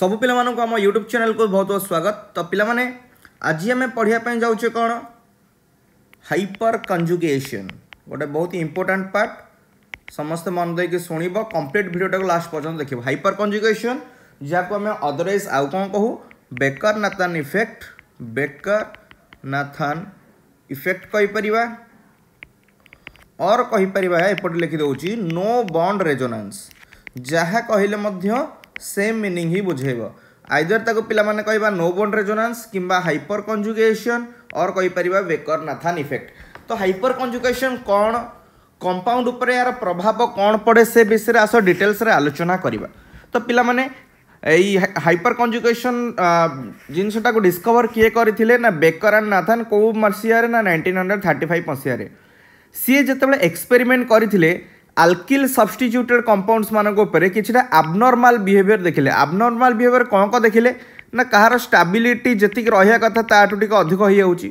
सब पे आम यूट्यूब चेल को बहुत बहुत स्वागत तो पाने आज आम पढ़ापी जाऊे कौन हाइपर कंजुगेसन गोटे बहुत इंपोर्टाट पार्ट समस्त मन दे कि शुण कम्प्लीट भिडटा को लास्ट पर्यटन देख हाइपर कंजुगेसन जहाँ को आम अदरवैज आउ कौन कहूँ Baker Nathan effect Baker Nathan effect कहींपर और कहींपर एपटे लिखिदे नो बंड रेजोनान्स जहाँ कहले ସେମ୍ ମିନିଂ ହିଁ ବୁଝେଇବ ଆଇଦର ତାକୁ ପିଲାମାନେ କହିବା ନୋ ବଣ୍ଡ ରେଜୋନାନ୍ସ କିମ୍ବା ହାଇପର କଞ୍ଜୁଗେସନ୍ ଅର୍ କହିପାରିବା ବେକର ନାଥାନ୍ ଇଫେକ୍ଟ ତ ହାଇପର କଞ୍ଜୁଗେସନ୍ କ'ଣ କମ୍ପାଉଣ୍ଡ ଉପରେ ଏହାର ପ୍ରଭାବ କ'ଣ ପଡ଼େ ସେ ବିଷୟରେ ଆସ ଡିଟେଲ୍ସରେ ଆଲୋଚନା କରିବା ତ ପିଲାମାନେ ଏଇ ହାଇପର କଞ୍ଜୁଗେସନ୍ ଜିନିଷଟାକୁ ଡିସ୍କଭର କିଏ କରିଥିଲେ ନା ବେକର ଆଣ୍ଡ ନାଥାନ୍ କେଉଁ ମସିହାରେ ନା ନାଇଣ୍ଟିନ୍ ହଣ୍ଡ୍ରେଡ଼ ଥାର୍ଟି ଫାଇଭ୍ ମସିହାରେ ସିଏ ଯେତେବେଳେ ଏକ୍ସପେରିମେଣ୍ଟ କରିଥିଲେ ଆଲକିଲ୍ ସବଷ୍ଟିଚ୍ୟୁଟେଡ଼୍ କମ୍ପାଉଣ୍ଡସ୍ ମାନଙ୍କ ଉପରେ କିଛିଟା ଆବନର୍ମାଲ୍ ବିହେଭିଅର୍ ଦେଖିଲେ ଆବନର୍ମାଲ୍ ବିହେଭିଅର୍ କ'ଣ କ'ଣ ଦେଖିଲେ ନା କାହାର ଷ୍ଟାବିଲିଟି ଯେତିକି ରହିବା କଥା ତା'ଠୁ ଟିକେ ଅଧିକ ହୋଇଯାଉଛି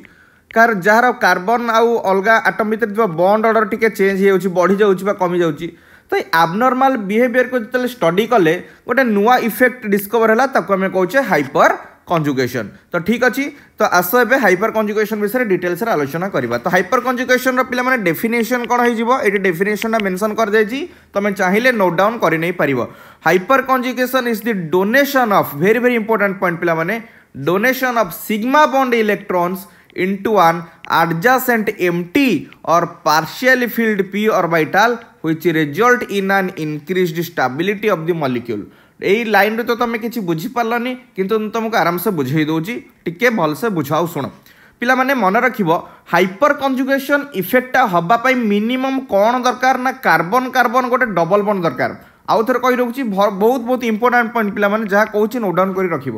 କାହାର ଯାହାର କାର୍ବନ୍ ଆଉ ଅଲଗା ଆଟମ୍ ଭିତରେ ଥିବା ବଣ୍ଡ ଅର୍ଡ଼ର ଟିକେ ଚେଞ୍ଜ ହୋଇଯାଉଛି ବଢ଼ିଯାଉଛି ବା କମିଯାଉଛି ତ ଏ ଆବନର୍ମାଲ୍ ବିହେଭିଅର୍କୁ ଯେତେବେଳେ ଷ୍ଟଡି କଲେ ଗୋଟେ ନୂଆ ଇଫେକ୍ଟ ଡିସ୍କଭର୍ ହେଲା ତାକୁ ଆମେ କହୁଛେ ହାଇପର୍ কনজুগেসন তো ঠিক অছি তো আস এবে হাইপার কনজুগেসন বিষয়ে ডিটেলসে আলোচনা করা তো হাইপার কনজুগেসন পিলা মানে ডেফিনেসন কম হয়ে যাব এটি ডেফিনেসনটা মেনশন করে যাই তুমি চাইলে নোট ডাউন করে নেই পার hyperconjugation is the donation of very very important point পিলা মানে donation of sigma bond electrons into an adjacent empty or partially filled p orbital which result in an increased stability of the molecule ଏଇ ଲାଇନ୍ରେ ତ ତୁମେ କିଛି ବୁଝିପାରିଲନି କିନ୍ତୁ ମୁଁ ତୁମକୁ ଆରାମସେ ବୁଝେଇ ଦେଉଛି ଟିକେ ଭଲସେ ବୁଝ ଆଉ ଶୁଣ ପିଲାମାନେ ମନେ ରଖିବ ହାଇପର୍ କଞ୍ଜୁଗେସନ୍ ଇଫେକ୍ଟଟା ହେବା ପାଇଁ ମିନିମମ୍ କ'ଣ ଦରକାର ନା କାର୍ବନ୍ କାର୍ବନ୍ ଗୋଟେ ଡବଲ୍ ବଣ୍ଡ ଦରକାର ଆଉ ଥରେ କହି ରଖୁଛି ବହୁତ ବହୁତ ଇମ୍ପୋର୍ଟାଣ୍ଟ ପଏଣ୍ଟ ପିଲାମାନେ ଯାହା କହୁଛି ନୋଟ୍ ଡାଉନ୍ କରି ରଖିବ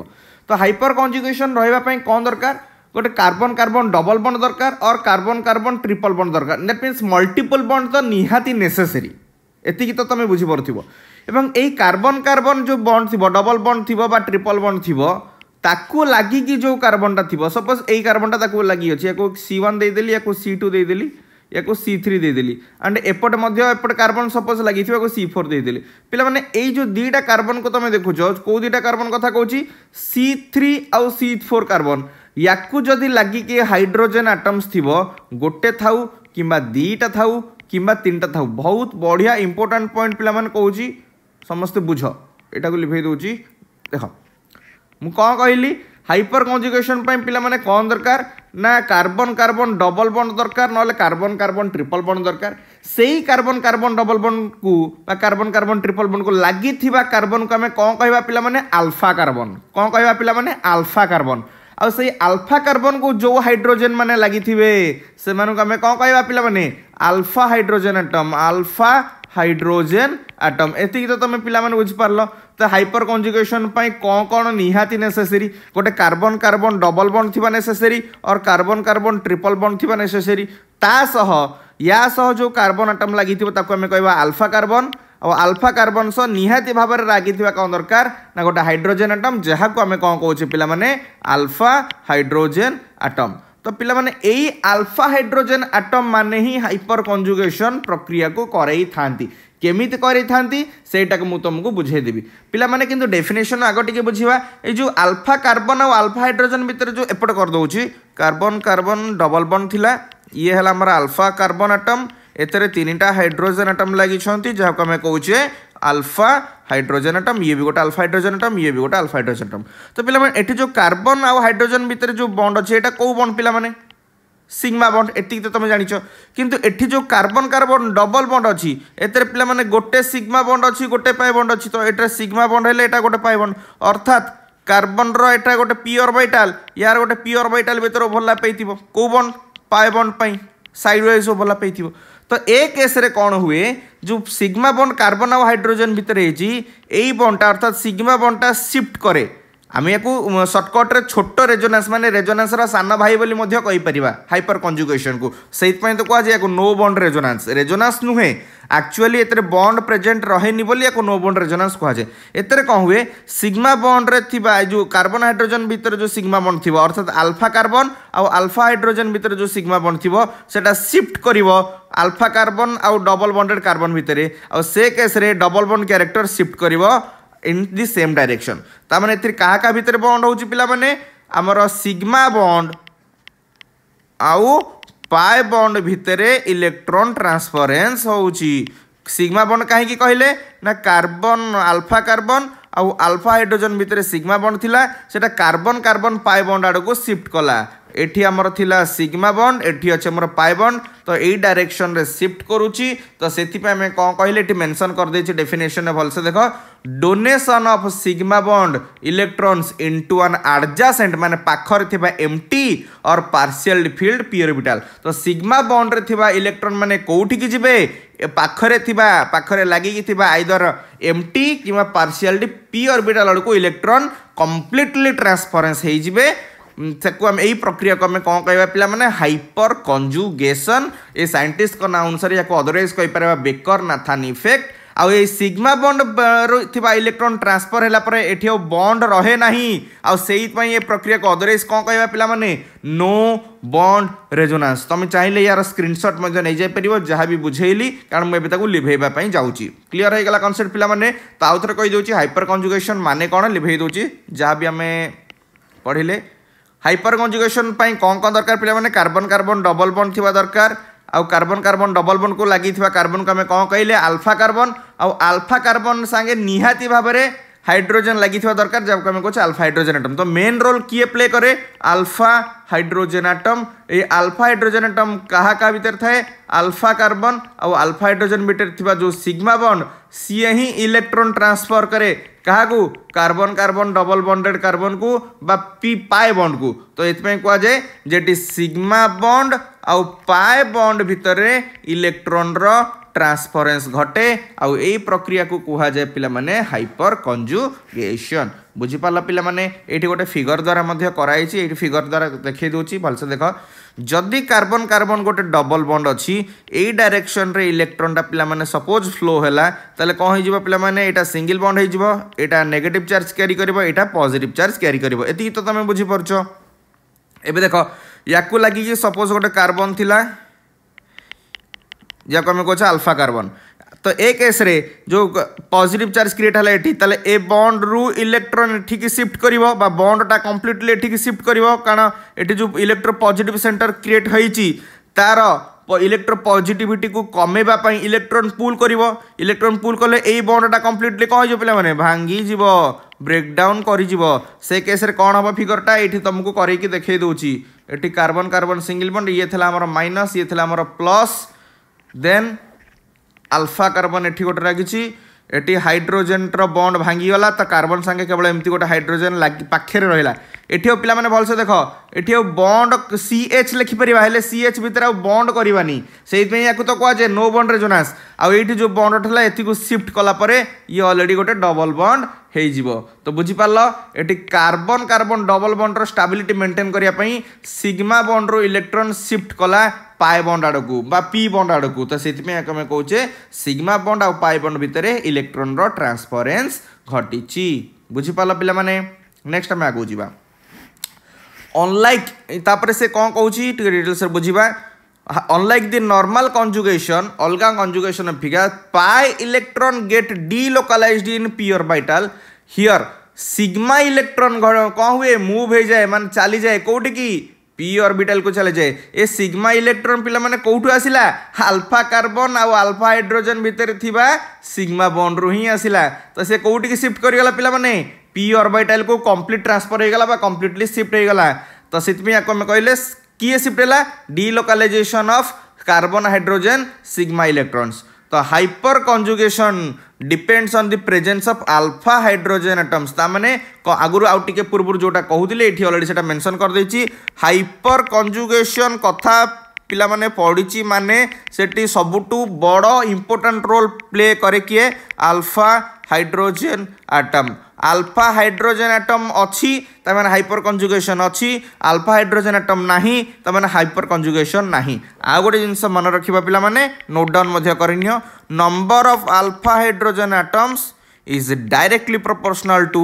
ତ ହାଇପର୍ କଞ୍ଜୁଗେସନ୍ ରହିବା ପାଇଁ କ'ଣ ଦରକାର ଗୋଟେ କାର୍ବନ୍ କାର୍ବନ୍ ଡବଲ୍ ବଣ୍ଡ ଦରକାର or carbon carbon triple bond ଦରକାର ଦ୍ୟାଟ୍ ମିନ୍ସ ମଲ୍ଟିପୁଲ୍ ବଣ୍ଡ ତ ନିହାତି ନେସେସରୀ ଏତିକି ତ ତୁମେ ବୁଝିପାରୁଥିବ এবং এই কার্বন কার্বন যে বন্ড থিব ডবল বন্ড থিব বা ট্রিপল বন্ড থিব তাকু লাগিকি যে কার্বনটা থিব সপোজ এই কার্বনটা তাকু লাগি আছে ইয়াকু সি ওয়ান দেইদেলি ইয়াকু সি টু দেইদেলি ইয়াকু সি থ্রি দেইদেলি আন্ড এপটে মধ্যে এপটে কার্বন সপোজ লাগিথিব ইয়াকু সি ফোর দেইদেলি পিলামানে এই যে দুইটা কার্বন কো তুমি দেখুছ কেউ দুইটা কার্বন কথা কହୁছি সি থ্রি আউ সি ফোর কার্বন ইয়াকু যদি লাগিকি হাইড্রোজেন আটমস থিব গোটে থাউ কিংবা দুইটা থাউ কিংবা তিনটা থাউ বহুত বঢ়িয়া ইম্পর্টান্ট পয়েন্ট পিলামানে কହୁছি ସମସ୍ତେ ବୁଝ ଏଇଟାକୁ ଲିଭେଇ ଦେଉଛି ଦେଖ ମୁଁ କ'ଣ କହିଲି ହାଇପର କଞ୍ଜୁକେସନ୍ ପାଇଁ ପିଲାମାନେ କ'ଣ ଦରକାର ନା କାର୍ବନ କାର୍ବନ ଡବଲ ବଣ୍ଡ ଦରକାର ନହେଲେ କାର୍ବନ କାର୍ବନ ଟ୍ରିପଲ ବଣ୍ଡ ଦରକାର ସେଇ କାର୍ବନ କାର୍ବନ ଡବଲ ବଣ୍ଡକୁ ବା କାର୍ବନ କାର୍ବନ ଟ୍ରିପଲ ବଣ୍ଡକୁ ଲାଗିଥିବା କାର୍ବନକୁ ଆମେ କ'ଣ କହିବା ପିଲାମାନେ ଆଲଫା କାର୍ବନ କ'ଣ କହିବା ପିଲାମାନେ ଆଲଫା କାର୍ବନ ଆଉ ସେଇ ଆଲଫା କାର୍ବନକୁ ଯେଉଁ ହାଇଡ୍ରୋଜେନ୍ ମାନେ ଲାଗିଥିବେ ସେମାନଙ୍କୁ ଆମେ କ'ଣ କହିବା ପିଲାମାନେ alpha hydrogen atom alpha hydrogen atom ଏତିକି ତ ତୁମେ ପିଲାମାନେ ବୁଝିପାରିଲ ତ ହାଇପର୍ କଞ୍ଜୁଗେସନ୍ ପାଇଁ କ'ଣ କ'ଣ ନିହାତି ନେସେସେରୀ ଗୋଟେ କାର୍ବନ୍ କାର୍ବନ୍ ଡବଲ୍ ବଣ୍ଡ ଥିବା necessary or carbon carbon triple bond ଥିବା ନେସେସେରୀ ତା ସହ ୟା ସହ ଯେଉଁ କାର୍ବନ୍ ଆଟମ୍ ଲାଗିଥିବ ତାକୁ ଆମେ କହିବା ଆଲଫା କାର୍ବନ୍ ଆଉ ଆଲଫା କାର୍ବନ୍ ସହ ନିହାତି ଭାବରେ ଲାଗିଥିବା କ'ଣ ଦରକାର ନା ଗୋଟେ ହାଇଡ୍ରୋଜେନ୍ ଆଟମ୍ ଯାହାକୁ ଆମେ କ'ଣ କହୁଛେ ପିଲାମାନେ ଆଲଫା ହାଇଡ୍ରୋଜେନ୍ ଆଟମ୍ ତ ପିଲାମାନେ ଏଇ ଆଲଫା ହାଇଡ୍ରୋଜେନ୍ ଆଟମ୍ ମାନେ ହିଁ ହାଇପର୍ କଞ୍ଜୁଗେସନ୍ ପ୍ରକ୍ରିୟାକୁ କରେଇଥାନ୍ତି କେମିତି କରେଇଥାନ୍ତି ସେଇଟାକୁ ମୁଁ ତୁମକୁ ବୁଝେଇଦେବି ପିଲାମାନେ କିନ୍ତୁ ଡେଫିନେସନ୍ ଆଗ ଟିକେ ବୁଝିବା ଏଇ ଯେଉଁ ଆଲଫା କାର୍ବନ୍ ଆଉ ଆଲଫା ହାଇଡ୍ରୋଜେନ୍ ଭିତରେ ଯେଉଁ ଏପଟେ କରିଦେଉଛି କାର୍ବନ୍ କାର୍ବନ୍ ଡବଲ୍ ବଣ୍ଡ୍ ଥିଲା ଇଏ ହେଲା ଆମର ଆଲଫା କାର୍ବନ୍ ଆଟମ୍ ଏଥିରେ ତିନିଟା ହାଇଡ୍ରୋଜେନ୍ ଆଟମ୍ ଲାଗିଛନ୍ତି ଯାହାକୁ ଆମେ କହୁଛେ अल्फा हाइड्रोजन आटम ये भी गोटे अल्फा हाइड्रोजन आटम ये भी गोटे अल्फा हाइड्रोजन आटम तो पे ये जो कार्बन आउ हाइड्रोजन भितर जो बंड अच्छे यहाँ कौ बंड पे सिग्मा बंड एति तो तुम जाच कितु एटी जो कार्बन कार्बन डबल बंड अच्छी एतर पे गोटे सिग्मा बंड अच्छी गोटे पाए बंड अच्छी तो यहाँ सिग्मा बंड है यहाँ गोटे पाए बंड अर्थात कार्बन रहा गोटे पी अर्बाइटाल यार गोटे पी अर्बाइटाल भितर ओभरलाप हो कौ बंड पाए बंड सैड वाइज ओभरलाप हो तो ए केस रे कौन हुए जो सिग्मा बॉन्ड कार्बन और हाइड्रोजन भितर होती यही बॉन्डटा अर्थात सिग्मा बॉन्डटा शिफ्ट कै ଆମେ ୟାକୁ ସର୍ଟକଟ୍ରେ ଛୋଟ ରେଜୋନାନ୍ସ ମାନେ ରେଜୋନାନ୍ସର ସାନ ଭାଇ ବୋଲି ମଧ୍ୟ କହିପାରିବା ହାଇପର୍ କଞ୍ଜୁଗେସନ୍କୁ ସେଇଥିପାଇଁ ତ କୁହାଯାଏ ୟାକୁ ନୋ ବଣ୍ଡ ରେଜୋନାନ୍ସ ରେଜୋନାନ୍ସ ନୁହେଁ ଆକ୍ଚୁଆଲି ଏଥିରେ ବଣ୍ଡ ପ୍ରେଜେଣ୍ଟ ରହେନି ବୋଲି ୟାକୁ ନୋ ବଣ୍ଡ ରେଜୋନାନ୍ସ କୁହାଯାଏ ଏଥିରେ କ'ଣ ହୁଏ ସିଗ୍ମା ବଣ୍ଡରେ ଥିବା ଏ ଯେଉଁ କାର୍ବନ ହାଇଡ୍ରୋଜେନ୍ ଭିତରେ ଯେଉଁ ସିଗ୍ମା ବଣ୍ଡ ଥିବ ଅର୍ଥାତ୍ ଆଲଫା କାର୍ବନ ଆଉ ଆଲଫା ହାଇଡ୍ରୋଜେନ୍ ଭିତରେ ଯେଉଁ ସିଗ୍ମା ବଣ୍ଡ ଥିବ ସେଇଟା ସିଫ୍ଟ କରିବ ଆଲଫା କାର୍ବନ ଆଉ ଡବଲ୍ ବଣ୍ଡେଡ଼ କାର୍ବନ ଭିତରେ ଆଉ ସେ କେସ୍ରେ ଡବଲ୍ ବଣ୍ଡ କ୍ୟାରେକ୍ଟର ସିଫ୍ଟ କରିବ इन दि सेम डायरेक्शन ताम क्या क्या भितर बंड हूँ पाने आमर सिग्मा बंड आउ पाए बंड भितर इलेक्ट्रोन ट्रांसफरेन्स हूँ सिग्मा बंड कहीं कहले ना कार्बन आल्फा कार्बन আউ আলফা হাইড্রোজেন ভিতরে সিগমা বন্ড লা সেটা কার্বন কার্বন পাই বন্ড আড়ক সিফট কলা এটি আমার লা সিগমা বন্ড এটি অছে আমার পাই বন্ড তো এই ডাইরেকশনরে সিফট করুচি তো সেপাই আমি কম কহিলে এটি মেনশন করেদেছি ডেফিনেসনে ভালসে দেখ donation of sigma bond electrons into an adjacent মানে পাখরে থাকা empty or partial filled p orbital তো সিগমা বন্ডরে থাকা ইলেকট্রোন মানে কোটিকি যাবে ପାଖରେ ଥିବା ପାଖରେ ଲାଗିକି ଥିବା ଆଇଦର ଏମ୍ଟି କିମ୍ବା ପାର୍ସିଆଲିଟି ପି ଅର୍ବିଟାଲ ଆଡ଼କୁ ଇଲେକ୍ଟ୍ରନ୍ କମ୍ପ୍ଲିଟଲି ଟ୍ରାନ୍ସଫରେନ୍ସ ହେଇଯିବେ ତାକୁ ଆମେ ଏଇ ପ୍ରକ୍ରିୟାକୁ ଆମେ କ'ଣ କହିବା ପିଲାମାନେ ହାଇପର୍ କଞ୍ଜୁଗେସନ୍ ଏ ସାଇଣ୍ଟିଷ୍ଟଙ୍କ ନାଁ ଅନୁସାରେ ୟାକୁ ଅଦରୱାଇଜ୍ କହିପାରିବା ବେକର୍ ନାଥାନ୍ ଇଫେକ୍ଟ आग्मा बंड इलेक्ट्रोन ट्रांसफर है बंड रहे ना आईपा ये प्रक्रिया को अदरवैज कौन कह पाने नो बंड रेजोनान्स तुम्हें चाहिए यार स्क्रीनसट नहीं जापर जहाँ भी बुझेली कारण मुझे लिभेवाई जाऊँगी क्लीयर होगा कनसेप्ट पाने तो आउ थे कहीदे हाइपर कंजुगेसन मान कौन लिभे दूसरी जहाँ भी आम पढ़ले हाइपर कंजुगेसन कौन कौन दरकार पे कार्बन कार्बन डबल बंड थ दरकार ଆଉ କାର୍ବନ୍ କାର୍ବନ୍ ଡବଲ୍ ବଣ୍ଡକୁ ଲାଗିଥିବା କାର୍ବନ୍କୁ ଆମେ କ'ଣ କହିଲେ ଆଲଫା କାର୍ବନ୍ ଆଉ ଆଲଫା କାର୍ବନ୍ ସାଙ୍ଗେ ନିହାତି ଭାବରେ ହାଇଡ୍ରୋଜେନ୍ ଲାଗିଥିବା ଦରକାର ଯାହାକୁ ଆମେ କହୁଛେ ଆଲଫା ହାଇଡ୍ରୋଜେନ୍ ଆଟମ୍ ତ ମେନ୍ ରୋଲ୍ କିଏ ପ୍ଲେ କରେ ଆଲଫା ହାଇଡ୍ରୋଜେନ୍ ଆଟମ୍ ଏଇ ଆଲଫା ହାଇଡ୍ରୋଜେନ୍ ଆଟମ୍ କାହା କାହା ଭିତରେ ଥାଏ ଆଲଫା କାର୍ବନ୍ ଆଉ ଆଲଫା ହାଇଡ୍ରୋଜେନ୍ ଭିତରେ ଥିବା ଯେଉଁ ସିଗ୍ମା ବଣ୍ଡ ସିଏ ହିଁ ଇଲେକ୍ଟ୍ରୋନ୍ ଟ୍ରାନ୍ସଫର୍ କରେ କାହାକୁ କାର୍ବନ୍ କାର୍ବନ୍ ଡବଲ୍ ବଣ୍ଡେଡ୍ କାର୍ବନ୍କୁ ବା ପି ପାଏ ବଣ୍ଡକୁ ତ ଏଥିପାଇଁ କୁହାଯାଏ ଯେ ଏଠି ସିଗ୍ମା ବଣ୍ଡ ଆଉ ପାଏ ବଣ୍ଡ ଭିତରେ ଇଲେକ୍ଟ୍ରନର ଟ୍ରାନ୍ସଫରେନ୍ସ ଘଟେ ଆଉ ଏଇ ପ୍ରକ୍ରିୟାକୁ କୁହାଯାଏ ପିଲାମାନେ ହାଇପର କଞ୍ଜୁଗେସନ୍ ବୁଝିପାରିଲ ପିଲାମାନେ ଏଇଠି ଗୋଟେ ଫିଗର ଦ୍ୱାରା ମଧ୍ୟ କରାଯାଇଛି ଏଇଠି ଫିଗର ଦ୍ୱାରା ଦେଖାଇ ଦେଉଛି ଭଲସେ ଦେଖ ଯଦି କାର୍ବନ କାର୍ବନ ଗୋଟେ ଡବଲ ବଣ୍ଡ ଅଛି ଏଇ ଡାଇରେକ୍ସନରେ ଇଲେକ୍ଟ୍ରନଟା ପିଲାମାନେ ସପୋଜ ଫ୍ଲୋ ହେଲା ତାହେଲେ କ'ଣ ହେଇଯିବ ପିଲାମାନେ ଏଇଟା ସିଙ୍ଗିଲ୍ ବଣ୍ଡ ହେଇଯିବ ଏଇଟା ନେଗେଟିଭ୍ ଚାର୍ଜ କ୍ୟାରି କରିବ ଏଇଟା ପଜିଟିଭ୍ ଚାର୍ଜ କ୍ୟାରି କରିବ ଏତିକି ତ ତୁମେ ବୁଝିପାରୁଛ ଏବେ ଦେଖ ୟାକୁ ଲାଗିକି ସପୋଜ୍ ଗୋଟେ କାର୍ବନ୍ ଥିଲା ଯାହାକୁ ଆମେ କହୁଛେ ଆଲଫା କାର୍ବନ୍ ତ ଏ କେସ୍ରେ ଯେଉଁ ପଜିଟିଭ୍ ଚାର୍ଜ କ୍ରିଏଟ୍ ହେଲା ଏଠି ତାହେଲେ ଏ ବଣ୍ଡରୁ ଇଲେକ୍ଟ୍ରନ୍ ଏଠିକି ସିଫ୍ଟ କରିବ ବା ବଣ୍ଡଟା କମ୍ପ୍ଲିଟଲି ଏଠିକି ସିଫ୍ଟ କରିବ କାରଣ ଏଠି ଯେଉଁ ଇଲେକ୍ଟ୍ରୋ ପଜିଟିଭ୍ ସେଣ୍ଟର କ୍ରିଏଟ୍ ହୋଇଛି ତା'ର ଇଲେକ୍ଟ୍ରୋ ପଜିଟିଭିଟିକୁ କମେଇବା ପାଇଁ ଇଲେକ୍ଟ୍ରନ୍ ପୁଲ୍ କରିବ ଇଲେକ୍ଟ୍ରନ୍ ପୁଲ୍ କଲେ ଏଇ ବଣ୍ଡଟା କମ୍ପ୍ଲିଟଲି କ'ଣ ହେଇଯିବ ପିଲାମାନେ ଭାଙ୍ଗିଯିବ ব্রেকডাউন করিযিব সে কেসরে কম হব ফিগরটা এটি তুমি করাইকি দেখাই দেছি এটি কার্বন কার্বন সিঙ্গল বন্ড ইয়ে লা আমার মাইনস ইয়ে লা আমার প্লস দেন আলফা কার্বন এটি গোটে রাখিছি এটি হাইড্রোজেনর বন্ড ভাঙ্গিগলা তো কার্বন সাংে কেবল এমতি গোটে হাইড্রোজেন পাখে রহিলা এটিও পিলামানে ভালসে দেখ এটিও বন্ড সিএচ লেখিপারিবা হলে সিএচ ভিতরে আউ বন্ড করিবানি সেইপাই ইয়াকু তো কুয়াযায়ে নো বন্ডরে জোনাস আউ এইটি যে বন্ডটা এটিকু সিফট কলা পরে ইয়ে অলরেডি গোটে ডবল বন্ড ହେଇଯିବ ତ ବୁଝିପାରିଲ ଏଠି କାର୍ବନ କାର୍ବନ ଡବଲ ବଣ୍ଡର ଷ୍ଟାବିଲିଟି ମେଣ୍ଟେନ୍ କରିବା ପାଇଁ ସିଗ୍ମା ବଣ୍ଡରୁ ଇଲେକ୍ଟ୍ରନ୍ ସିଫ୍ଟ କଲା ପାଏ ବଣ୍ଡ ଆଡ଼କୁ ବା ପି ବଣ୍ଡ ଆଡ଼କୁ ତ ସେଥିପାଇଁ ଆମେ କହୁଛେ ସିଗ୍ମା ବଣ୍ଡ ଆଉ ପାଏ ବଣ୍ଡ ଭିତରେ ଇଲେକ୍ଟ୍ରନ୍ର ଟ୍ରାନ୍ସଫରେନ୍ସ ଘଟିଛି ବୁଝିପାରିଲ ପିଲାମାନେ ନେକ୍ସଟ ଆମେ ଆଗକୁ ଯିବା ଅନଲାଇକ୍ ତାପରେ ସେ କ'ଣ କହୁଛି ଟିକେ ଡିଟେଲ୍ସରେ ବୁଝିବା unlike the normal conjugation olga conjugation of figure pi electron get delocalized in pure vital here sigma कौन हुए move हो जाए मान चली जाए कौटी की पी अर्बिटाल को चले जाए ए सिग्मा इलेक्ट्रोन पिला माने कोठु आसिला अल्फा कार्बन आ अल्फा हाइड्रोजन भितर थिबा सिग्मा बॉन्ड रु ही आसिला तो से कोठी की शिफ्ट करिगला पिला माने पी ऑर्बिटल को कंप्लीट ट्रांसफर हो गला बा कंप्लीटली शिफ्ट हो गला तो सितमी आको में कहले କିଏ ସିଫ୍ଟ ହେଲା delocalisation of carbon hydrogen sigma electrons ତ hyper conjugation depends on the presence of alpha hydrogen atoms ତାମାନେ ଆଗରୁ ଆଉ ଟିକେ ପୂର୍ବରୁ ଯେଉଁଟା କହୁଥିଲେ ଏଠି ଅଲରେଡ଼ି ସେଇଟା ମେନ୍ସନ୍ କରିଦେଇଛି ହାଇପର୍ କଞ୍ଜୁଗେସନ୍ କଥା ପିଲାମାନେ ପଢ଼ିଛି ମାନେ ସେଠି ସବୁଠୁ ବଡ଼ ଇମ୍ପୋର୍ଟାଣ୍ଟ ରୋଲ୍ ପ୍ଲେ କରେ କିଏ alpha hydrogen atom alpha hydrogen atom ଅଛି ତାମାନେ ହାଇପର କଞ୍ଜୁଗେସନ୍ ଅଛି ଆଲଫା ହାଇଡ୍ରୋଜେନ୍ ଆଟମ୍ ନାହିଁ ତାମାନେ ହାଇପର କଞ୍ଜୁଗେସନ୍ ନାହିଁ ଆଉ ଗୋଟେ ଜିନିଷ ମନେ ରଖିବା ପିଲାମାନେ ନୋଟ୍ ଡାଉନ୍ ମଧ୍ୟ କରିନିଅ number of alpha hydrogen atoms is directly directly to to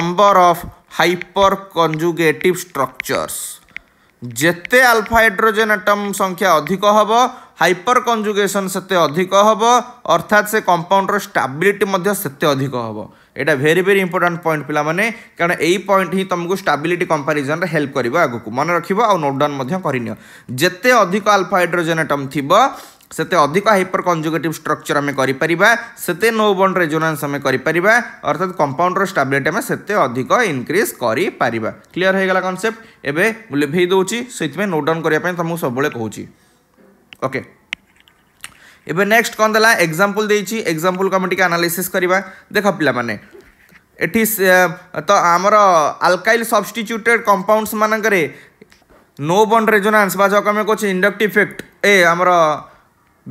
of of hyperconjugative structures. ଯେତେ ଆଲଫା ହାଇଡ୍ରୋଜେନ୍ ଆଟମ୍ ସଂଖ୍ୟା ଅଧିକ ହେବ ହାଇପର୍ କଞ୍ଜୁଗେସନ୍ ସେତେ ଅଧିକ ହେବ ଅର୍ଥାତ୍ ସେ କମ୍ପାଉଣ୍ଡର ଷ୍ଟାବିଲିଟି ମଧ୍ୟ ସେତେ ଅଧିକ ହେବ ଏଇଟା ଭେରି ଭେରି ଇମ୍ପୋର୍ଟାଣ୍ଟ ପଏଣ୍ଟ ପିଲାମାନେ କାରଣ ଏଇ ପଏଣ୍ଟ ହିଁ ତୁମକୁ ଷ୍ଟାବିଲିଟି କମ୍ପାରିଜନ୍ରେ ହେଲ୍ପ କରିବ ଆଗକୁ ମନେ ରଖିବ ଆଉ ନୋଟ୍ ଡାଉନ୍ ମଧ୍ୟ କରିନିଅ ଯେତେ ଅଧିକ ଆଲଫା ହାଇଡ୍ରୋଜେନ୍ ଆଟମ୍ ଥିବ ସେତେ ଅଧିକ ହାଇପର କଞ୍ଜୁଗେଟିଭ୍ ଷ୍ଟ୍ରକ୍ଚର୍ ଆମେ କରିପାରିବା ସେତେ ନୋ ବଣ୍ଡ ରେଜୋନାନ୍ସ ଆମେ କରିପାରିବା ଅର୍ଥାତ୍ କମ୍ପାଉଣ୍ଡର ଷ୍ଟାବିଲିଟି ଆମେ ସେତେ ଅଧିକ ଇନକ୍ରିଜ୍ କରିପାରିବା କ୍ଲିଅର୍ ହୋଇଗଲା କନସେପ୍ଟ ଏବେ ମୁଁ ଲିଭେଇ ଦେଉଛି ସେଥିପାଇଁ ନୋଟ୍ ଡାଉନ୍ କରିବା ପାଇଁ ତୁମକୁ ସବୁବେଳେ କହୁଛି ଓକେ ଏବେ ନେକ୍ସଟ କ'ଣ ଦେଲା ଏକ୍ଜାମ୍ପଲ୍ ଦେଇଛି ଏକ୍ଜାମ୍ପଲ୍କୁ ଆମେ ଟିକେ ଆନାଲିସିସ୍ କରିବା ଦେଖ ପିଲାମାନେ ଏଠି ତ ଆମର ଆଲକାଇଲ୍ ସବଷ୍ଟିଚ୍ୟୁଟେଡ୍ କମ୍ପାଉଣ୍ଡସ୍ ମାନଙ୍କରେ नो बंड रेजोनान्स बाजक आम कहे इंडक्टिव इफेक्ट ए आमर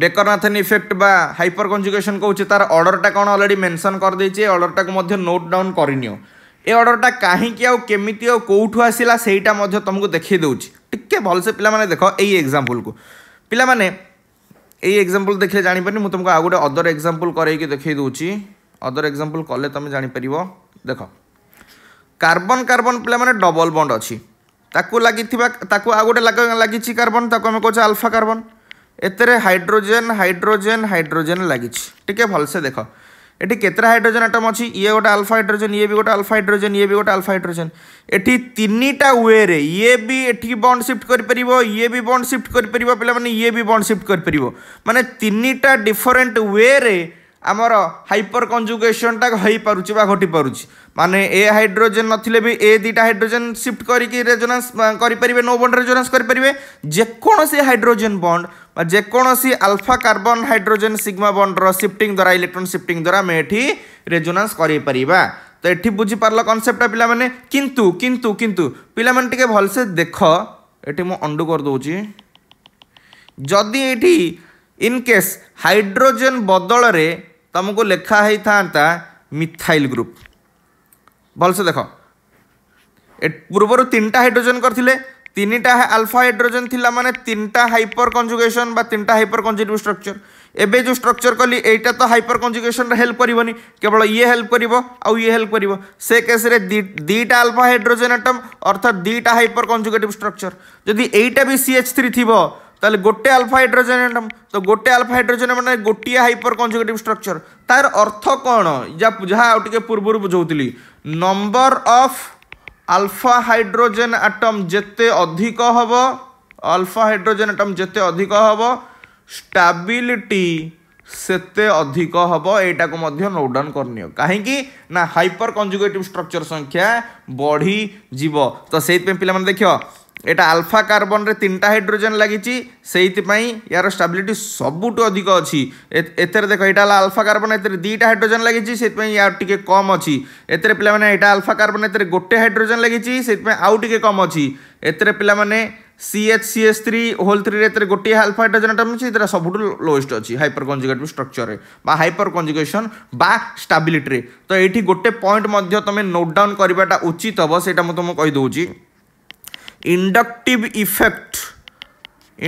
বেকরনাথন ইফেক্ট বা হাইপর কনজুগেশন কৌছে তার অর্ডরটা কোণ অলরেডি মেনশন করেদেইছি এই অর্ডরটাকে মধ্যে নোট ডাউন করিনিও এই অর্ডরটা কাহিঁকি আউ কেমিতি আউ কোউঠু আসিলা সেইটা মধ্যে তোমাকে দেখিয়ে দেউছি টিকে ভালসে পিলামানে দেখ এই এক্সাম্পলকু পিলামানে এই এক্সাম্পল দেখলে জানিপারি মু তোমাকে আউ গোটে অদর এক্সাম্পল করাইকি দেখাই দেউছি অদর এক্সাম্পল কলে তুমি জানিপারিব দেখ কার্বন কার্বন পিলামানে ডবল বন্ড অছি তাকু লাগিଥିବା তাকু আউ গোটে লাগিছি কার্বন তাকু আমি কହୁଛେ আলফা কার্বন ଏଥିରେ ହାଇଡ୍ରୋଜେନ୍ ହାଇଡ୍ରୋଜେନ୍ ହାଇଡ୍ରୋଜେନ୍ ଲାଗିଛି ଟିକେ ଭଲସେ ଦେଖ এটি কেতটা হাইড্রোজেন আটম অছি ইয়ে গোটে আলফা হাইড্রোজেন ইয়ে বি গোটে আলফা হাইড্রোজেন ইয়ে বি গোটে আলফা হাইড্রোজেন এটি তিনটা ওয়েরে ইয়ে বি এটি বন্ড সিফট করিপারিব ইয়ে বি বন্ড সিফট করিপারিব পিলামানে ইয়ে বি বন্ড সিফট করিপারিব মানে তিনটা ডিফরেন্ট ওয়েরে ଆମର ହାଇପର କଞ୍ଜୁଗେସନଟା ହୋଇପାରୁଛି ବା ଘଟିପାରୁଛି ମାନେ ଏ ହାଇଡ୍ରୋଜେନ୍ ନଥିଲେ ବି ଏ ଦୁଇଟା ହାଇଡ୍ରୋଜେନ୍ ସିଫ୍ଟ କରିକି ରେଜୋନାନ୍ସ କରିପାରିବେ ନୋ ବଣ୍ଡ ରେଜୋନାନ୍ସ କରିପାରିବେ ଯେକୌଣସି ହାଇଡ୍ରୋଜେନ୍ ବଣ୍ଡ ବା ଯେକୌଣସି ଆଲଫା କାର୍ବନ୍ ହାଇଡ୍ରୋଜେନ୍ ସିଗ୍ମା ବଣ୍ଡର ସିଫ୍ଟିଂ ଦ୍ୱାରା ଇଲେକ୍ଟ୍ରୋନ ସିଫ୍ଟିଂ ଦ୍ୱାରା ଆମେ ଏଠି ରେଜୋନାନ୍ସ କରେଇପାରିବା ତ ଏଠି ବୁଝିପାରିଲ କନସେପ୍ଟଟା ପିଲାମାନେ କିନ୍ତୁ କିନ୍ତୁ କିନ୍ତୁ ପିଲାମାନେ ଟିକେ ଭଲସେ ଦେଖ ଏଠି ମୁଁ ଅଣ୍ଡୁ କରିଦେଉଛି ଯଦି ଏଠି ଇନ୍କେସ୍ ହାଇଡ୍ରୋଜେନ୍ ବଦଳରେ ତୁମକୁ ଲେଖା ହେଇଥାନ୍ତା ମିଥାଇଲ୍ ଗ୍ରୁପ୍ ଭଲସେ ଦେଖ ପୂର୍ବରୁ ତିନିଟା ହାଇଡ୍ରୋଜେନ୍ କରିଥିଲେ ତିନିটা আলফা হাইড্রোজেন লা মানে তিনটা হাইপর কনজুগেশন বা তিনটা হাইপর কনজিটিভ স্ট্রকচর ଏବେ ଯେଉଁ ଷ୍ଟ୍ରକ୍ଚର୍ କଲି ଏଇଟା ତ ହାଇପର୍ କଞ୍ଜୁଗେସନ୍ରେ ହେଲ୍ପ କରିବନି କେବଳ ଇଏ ହେଲ୍ପ କରିବ ଆଉ ଇଏ ହେଲ୍ପ କରିବ ସେ କେସ୍ରେ ଦୁଇଟା ଆଲଫା ହାଇଡ୍ରୋଜେନ୍ ଆଟମ୍ ଅର୍ଥାତ୍ ଦୁଇଟା ହାଇପର୍ କଞ୍ଜୁଗେଟିଭ୍ ଷ୍ଟ୍ରକ୍ଚର୍ ଯଦି ଏଇଟା ବି ସି ଏଚ୍ ଥ୍ରୀ ଥିବ তাহলে গোটে আলফা হাইড্রোজেন আটম তো গোটে আলফা হাইড্রোজেন মানে গোটিয়ে হাইপর কনজুগেটিভ স্ট্রকচর তার অর্থ কোণ যা টিকে পূর্বর বুঝাউলি number of alpha hydrogen atom যেতে অধিক হব আলফা হাইড্রোজেন আটম যেতে অধিক হব ଷ୍ଟାବିଲିଟି ସେତେ ଅଧିକ ହେବ ଏଇଟାକୁ ମଧ୍ୟ ନୋଟ୍ ଡାଉନ୍ କରିନିଅ କାହିଁକି ନା ହାଇପର୍ କଞ୍ଜୁଗେଟିଭ୍ ଷ୍ଟ୍ରକ୍ଚର୍ ସଂଖ୍ୟା ବଢ଼ିଯିବ ତ ସେଇଥିପାଇଁ ପିଲାମାନେ ଦେଖିବ ଏଇଟା ଆଲଫା କାର୍ବନରେ ତିନିଟା ହାଇଡ୍ରୋଜେନ୍ ଲାଗିଛି ସେଇଥିପାଇଁ ୟାର ଷ୍ଟାବିଲିଟି ସବୁଠୁ ଅଧିକ ଅଛି ଏଥିରେ ଦେଖ ଏଇଟା ହେଲା ଆଲଫା କାର୍ବନ ଏଥିରେ ଦୁଇଟା ହାଇଡ୍ରୋଜେନ୍ ଲାଗିଛି ସେଥିପାଇଁ ୟାର ଟିକେ କମ୍ ଅଛି ଏଥିରେ ପିଲାମାନେ ଏଇଟା ଆଲଫା କାର୍ବନ ଏଥିରେ ଗୋଟେ ହାଇଡ୍ରୋଜେନ୍ ଲାଗିଛି ସେଥିପାଇଁ ଆଉ ଟିକେ କମ୍ ଅଛି ଏଥିରେ ପିଲାମାନେ C C S three whole three এতে গোটি আলফা হাইড্রোজেন আটম আছে এটা সবুঠু লোয়েস্ট অ হাইপর কনজুগেটিভ স্ট্রকচরে বা হাইপর কনজুগেশন বা স্টাবিলিটি তো এইটি গোটে পয়েন্ট মধ্যে তুমি নোট ডাউন করাটা উচিত হব সেটা মু তোমাকে কইদেছি ইন্ডকটিভ ইফেক্ট